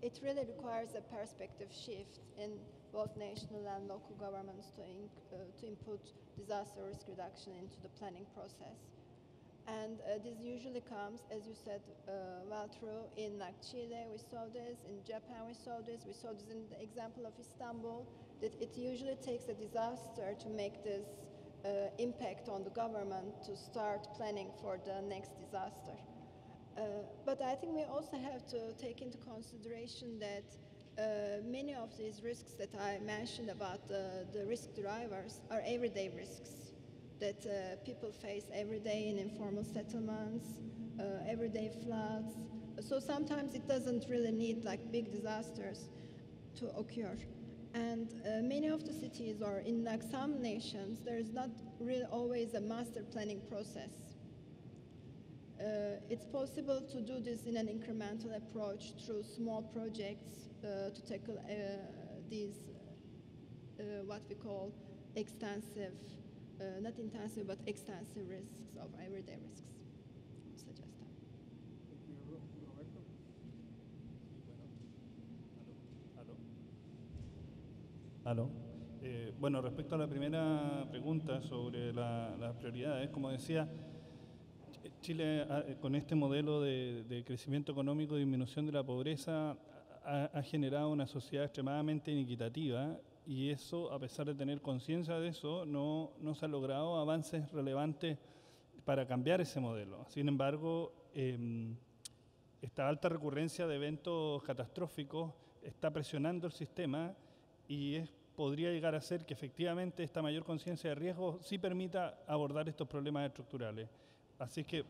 [SPEAKER 5] it really requires a perspective shift in both national and local governments to, uh, to input disaster risk reduction into the planning process. And uh, this usually comes, as you said, uh, well through in like Chile, we saw this, in Japan we saw this, we saw this in the example of Istanbul, that it usually takes a disaster to make this uh, impact on the government to start planning for the next disaster. Uh, but I think we also have to take into consideration that uh, many of these risks that I mentioned about the, the risk drivers are everyday risks that uh, people face every day in informal settlements, uh, everyday floods. So sometimes it doesn't really need like big disasters to occur. And uh, many of the cities or in like some nations, there is not really always a master planning process. Uh, it's possible to do this in an incremental approach through small projects uh, to tackle uh, these, what we call extensive uh, not intensive but extensive risks of everyday risks.
[SPEAKER 3] Eh, bueno, respecto a la primera pregunta sobre la, las prioridades, como decía, Chile, ah, eh, con este modelo de, crecimiento económico y disminución de la pobreza, ha, ha generado una sociedad extremadamente inequitativa y eso, a pesar de tener conciencia de eso, no, no se ha logrado avances relevantes para cambiar ese modelo. Sin embargo, em, esta alta recurrencia de eventos catastróficos está presionando el sistema y es, podría llegar a ser que efectivamente esta mayor conciencia de riesgo sí permita abordar estos problemas estructurales. Así que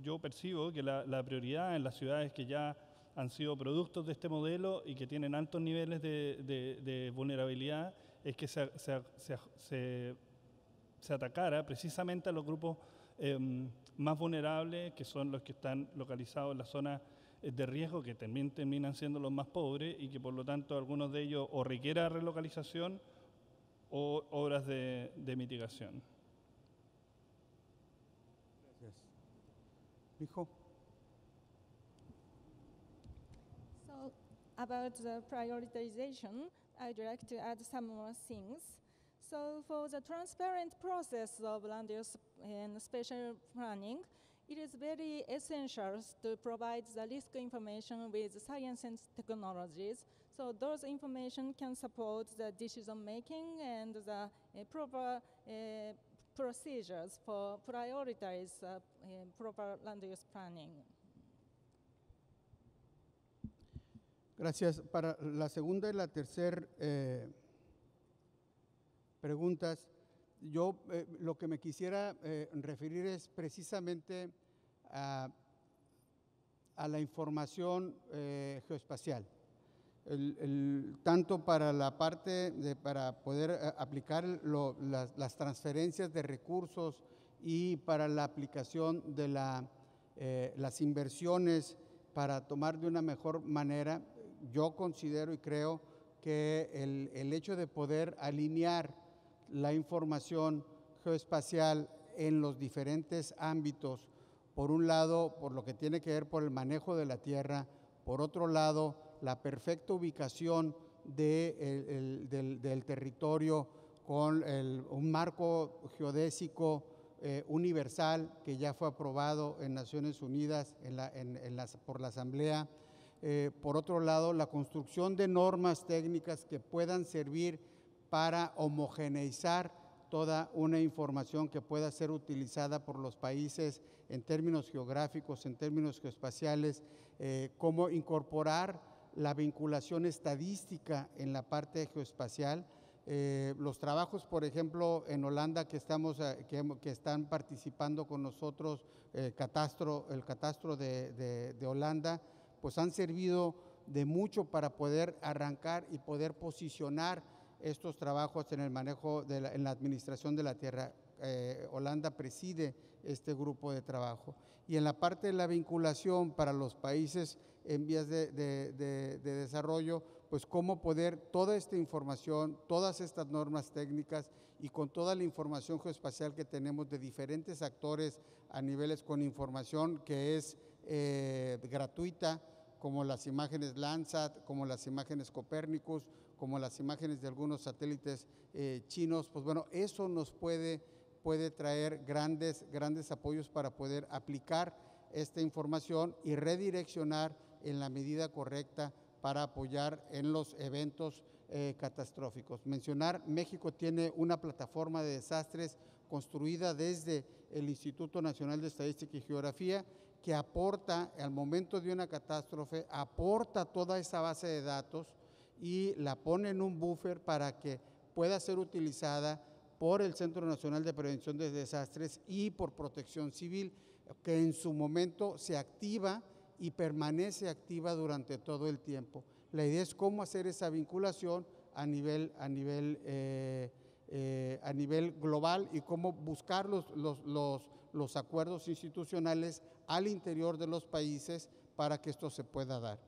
[SPEAKER 3] yo percibo que la, la prioridad en las ciudades que ya han sido productos de este modelo y que tienen altos niveles de, vulnerabilidad es que se, se- atacara precisamente a los grupos em, más vulnerables, que son los que están localizados en las zonas eh, de riesgo, que también terminan siendo los más pobres y que por lo tanto algunos de ellos o requiera relocalización o obras de, de mitigación.
[SPEAKER 1] Mijo.
[SPEAKER 4] So about the prioritization, I'd like to add some more things. So for the transparent process of land use and spatial planning, it is very essential to provide the risk information with science and technologies. So those information can support the decision making and the uh, proper uh, procedures for prioritize uh, uh, proper land use planning.
[SPEAKER 1] Gracias. Para la segunda y la tercera preguntas, yo eh, lo que me quisiera eh, referir es precisamente a, la información eh, geoespacial. Tanto para la parte de para poder eh, aplicar las, transferencias de recursos y para la aplicación de eh, las inversiones para tomar de una mejor manera, yo considero y creo que el, el hecho de poder alinear la información geoespacial en los diferentes ámbitos, por un lado, por lo que tiene que ver por el manejo de la tierra, por otro lado, la perfecta ubicación de el- el- del, territorio con un marco geodésico eh, universal que ya fue aprobado en Naciones Unidas por la Asamblea. Eh, por otro lado, la construcción de normas técnicas que puedan servir para homogeneizar toda una información que pueda ser utilizada por los países en términos geográficos, en términos geoespaciales, eh, cómo incorporar la vinculación estadística en la parte geoespacial. Eh, los trabajos, por ejemplo, en Holanda que, estamos, eh, que, están participando con nosotros, catastro, el catastro de- de Holanda, pues han servido de mucho para poder arrancar y poder posicionar estos trabajos en el manejo, de la, en la administración de la tierra. Eh, Holanda preside este grupo de trabajo. Y en la parte de la vinculación para los países en vías de, de- de- de desarrollo, pues cómo poder toda esta información, todas estas normas técnicas y con toda la información geoespacial que tenemos de diferentes actores a niveles con información que es eh, gratuita, como las imágenes Landsat, como las imágenes Copernicus, como las imágenes de algunos satélites eh, chinos, pues bueno, eso nos puede, puede traer grandes, grandes apoyos para poder aplicar esta información y redireccionar en la medida correcta para apoyar en los eventos eh, catastróficos. Mencionar, México tiene una plataforma de desastres construida desde el Instituto Nacional de Estadística y Geografía que aporta, al momento de una catástrofe, aporta toda esa base de datos y la pone en un buffer para que pueda ser utilizada por el Centro Nacional de Prevención de Desastres y por Protección Civil, que en su momento se activa y permanece activa durante todo el tiempo. La idea es cómo hacer esa vinculación a nivel, a nivel, eh, eh, a nivel global y cómo buscar los, los, los, los acuerdos institucionales al interior de los países para que esto se pueda dar.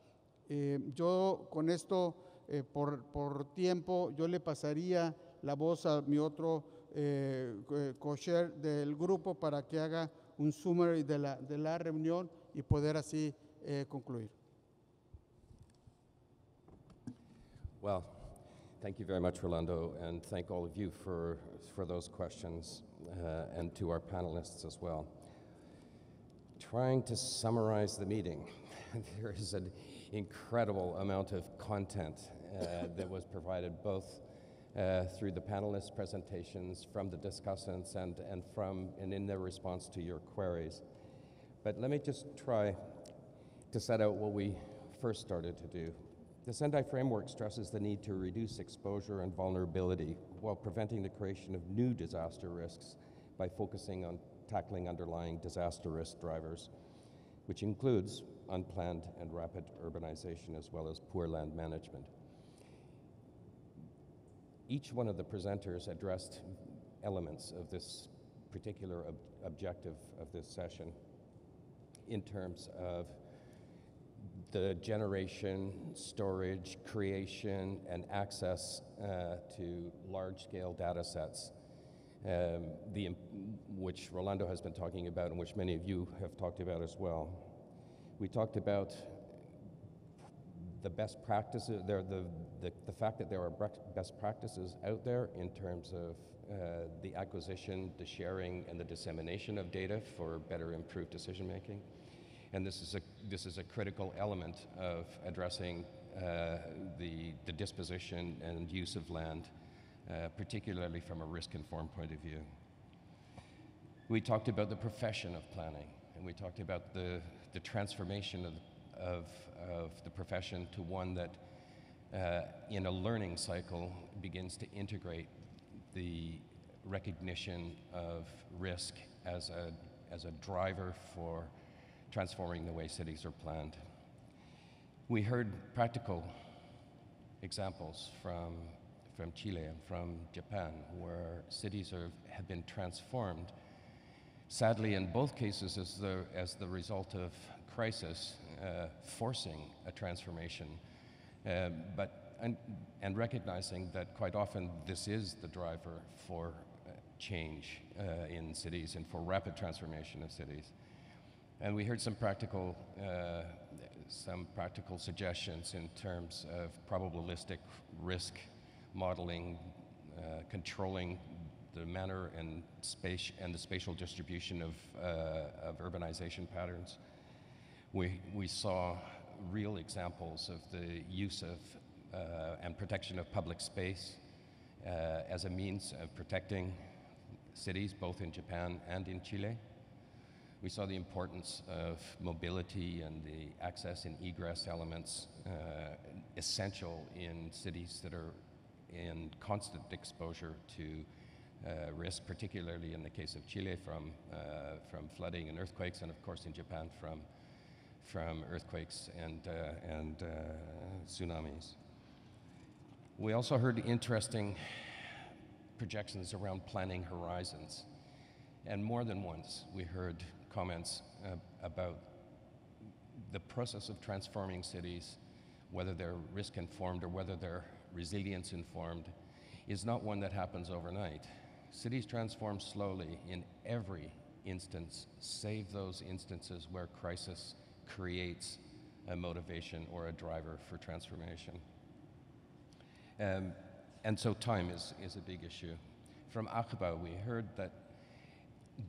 [SPEAKER 1] Eh, yo con esto, eh, por, por tiempo, yo le pasaría la voz a mi otro eh, co- co-chair del grupo para que haga un summary de la, de la reunión y poder así eh, concluir.
[SPEAKER 2] Well, thank you very much, Rolando, and thank all of you for, for those questions, uh, and to our panelists as well. trying to summarize the meeting, there is an incredible amount of content uh, that was provided both uh, through the panelists' presentations, from the discussants, and, and from and in their response to your queries. But let me just try to set out what we first started to do. The Sendai framework stresses the need to reduce exposure and vulnerability while preventing the creation of new disaster risks by focusing on tackling underlying disaster risk drivers, which includes unplanned and rapid urbanization as well as poor land management. Each one of the presenters addressed elements of this particular ob objective of this session in terms of the generation, storage, creation, and access uh, to large-scale data sets, um, the, which Rolando has been talking about and which many of you have talked about as well. We talked about the best practices, there, the, the, the fact that there are best practices out there in terms of uh, the acquisition, the sharing, and the dissemination of data for better improved decision making. And this is a, this is a critical element of addressing uh, the, the disposition and use of land, uh, particularly from a risk-informed point of view. We talked about the profession of planning, and we talked about the, the transformation of, of, of the profession to one that uh, in a learning cycle begins to integrate the recognition of risk as a, as a driver for transforming the way cities are planned. We heard practical examples from, from Chile and from Japan where cities are, have been transformed, sadly in both cases as the, as the result of crisis uh, forcing a transformation, uh, but, and, and recognizing that quite often this is the driver for uh, change uh, in cities and for rapid transformation of cities. And we heard some practical, uh, some practical suggestions in terms of probabilistic risk modeling, uh, controlling the manner and space and the spatial distribution of, uh, of urbanization patterns. We, we saw real examples of the use of uh, and protection of public space uh, as a means of protecting cities both in Japan and in Chile. We saw the importance of mobility and the access and egress elements uh, essential in cities that are in constant exposure to uh, risk, particularly in the case of Chile from, uh, from flooding and earthquakes, and of course in Japan from, from earthquakes and, uh, and uh, tsunamis. We also heard interesting projections around planning horizons. And more than once, we heard comments uh, about the process of transforming cities, whether they're risk informed or whether they're resilience informed, is not one that happens overnight. Cities transform slowly in every instance, save those instances where crisis creates a motivation or a driver for transformation. Um, and so time is, is a big issue. From Aqaba, we heard that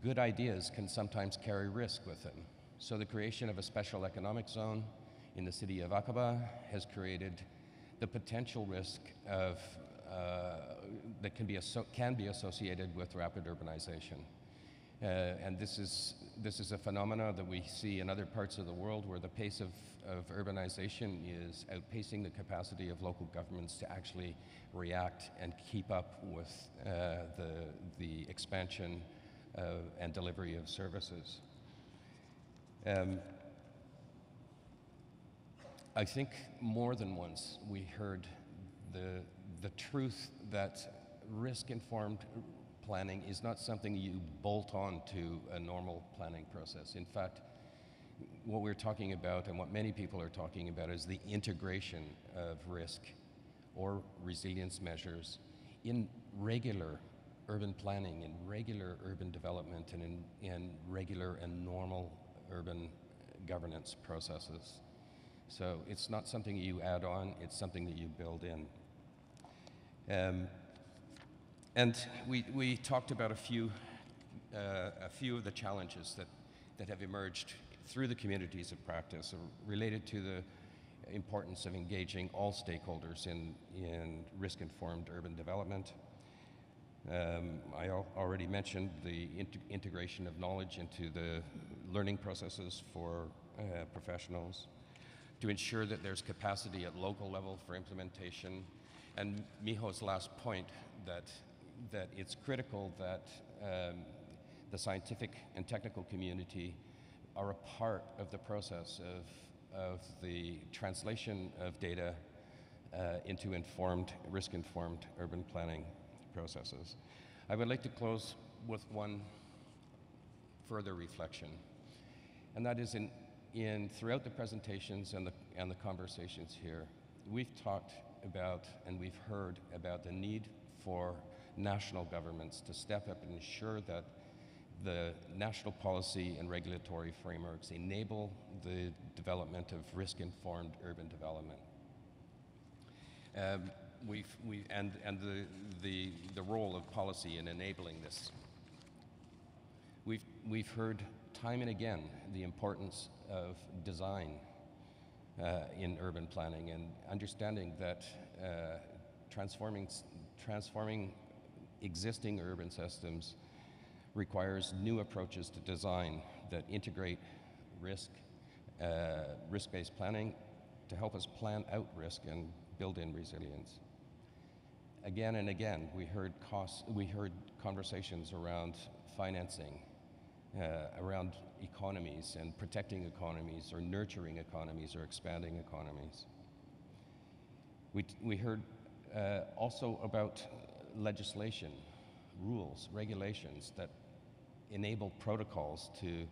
[SPEAKER 2] good ideas can sometimes carry risk with them. So the creation of a special economic zone in the city of Aqaba has created the potential risk of uh, that can be, can be associated with rapid urbanization. Uh, and this is, this is a phenomena that we see in other parts of the world where the pace of, of urbanization is outpacing the capacity of local governments to actually react and keep up with uh, the, the expansion uh, and delivery of services. Um, I think more than once we heard the, the truth that risk-informed planning is not something you bolt on to a normal planning process. In fact, what we're talking about and what many people are talking about is the integration of risk or resilience measures in regular urban planning in regular urban development and in, in regular and normal urban governance processes. So it's not something you add on, it's something that you build in. Um, and we, we talked about a few, uh, a few of the challenges that that have emerged through the communities of practice related to the importance of engaging all stakeholders in, in risk-informed urban development. Um, I al already mentioned the int integration of knowledge into the learning processes for uh, professionals, to ensure that there's capacity at local level for implementation, and Miho's last point that, that it's critical that um, the scientific and technical community are a part of the process of, of the translation of data uh, into informed, risk-informed urban planning processes. I would like to close with one further reflection, and that is in, in throughout the presentations and the, and the conversations here, we've talked about and we've heard about the need for national governments to step up and ensure that the national policy and regulatory frameworks enable the development of risk-informed urban development. Um, we've, we, and and the, the, the role of policy in enabling this. We've, we've heard time and again the importance of design uh, in urban planning and understanding that uh, transforming, transforming existing urban systems requires new approaches to design that integrate risk, uh, risk-based planning to help us plan out risk and build in resilience. Again and again, we heard costs, we heard conversations around financing, around economies and protecting economies or nurturing economies or expanding economies. We, we heard uh, also about legislation, rules, regulations that enable protocols to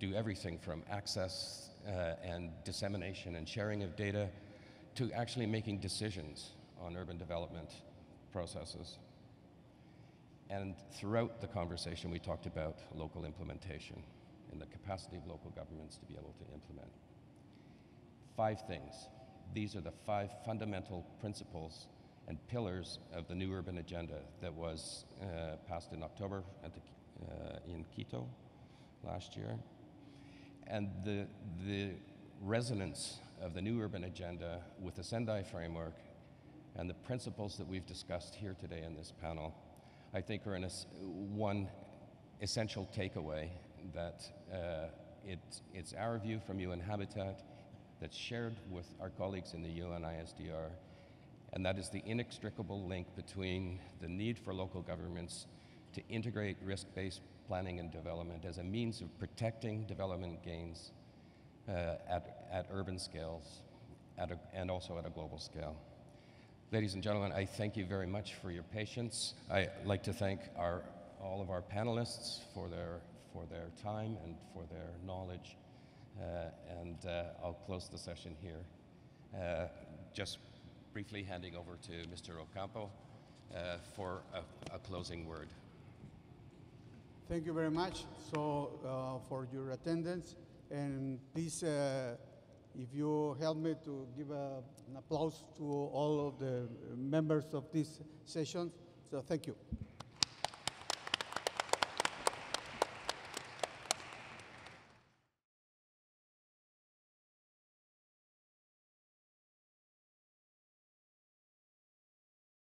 [SPEAKER 2] do everything from access uh, and dissemination and sharing of data to actually making decisions on urban development processes. And throughout the conversation, we talked about local implementation and the capacity of local governments to be able to implement. Five things. These are the five fundamental principles and pillars of the new urban agenda that was uh, passed in October the, uh, in Quito last year. And the, the resonance of the new urban agenda with the Sendai framework and the principles that we've discussed here today in this panel, I think are a, one essential takeaway that uh, it, it's our view from UN Habitat that's shared with our colleagues in the UN ISDR, and that is the inextricable link between the need for local governments to integrate risk-based planning and development as a means of protecting development gains uh, at, at urban scales at a, and also at a global scale. Ladies and gentlemen, I thank you very much for your patience. I'd like to thank our, all of our panelists for their, for their time and for their knowledge. Uh, and uh, I'll close the session here. Uh, just briefly handing over to Mr. Ocampo uh, for a, a closing word.
[SPEAKER 1] Thank you very much so uh, for your attendance and please uh, if you help me to give a, applause to all of the members of this session so thank you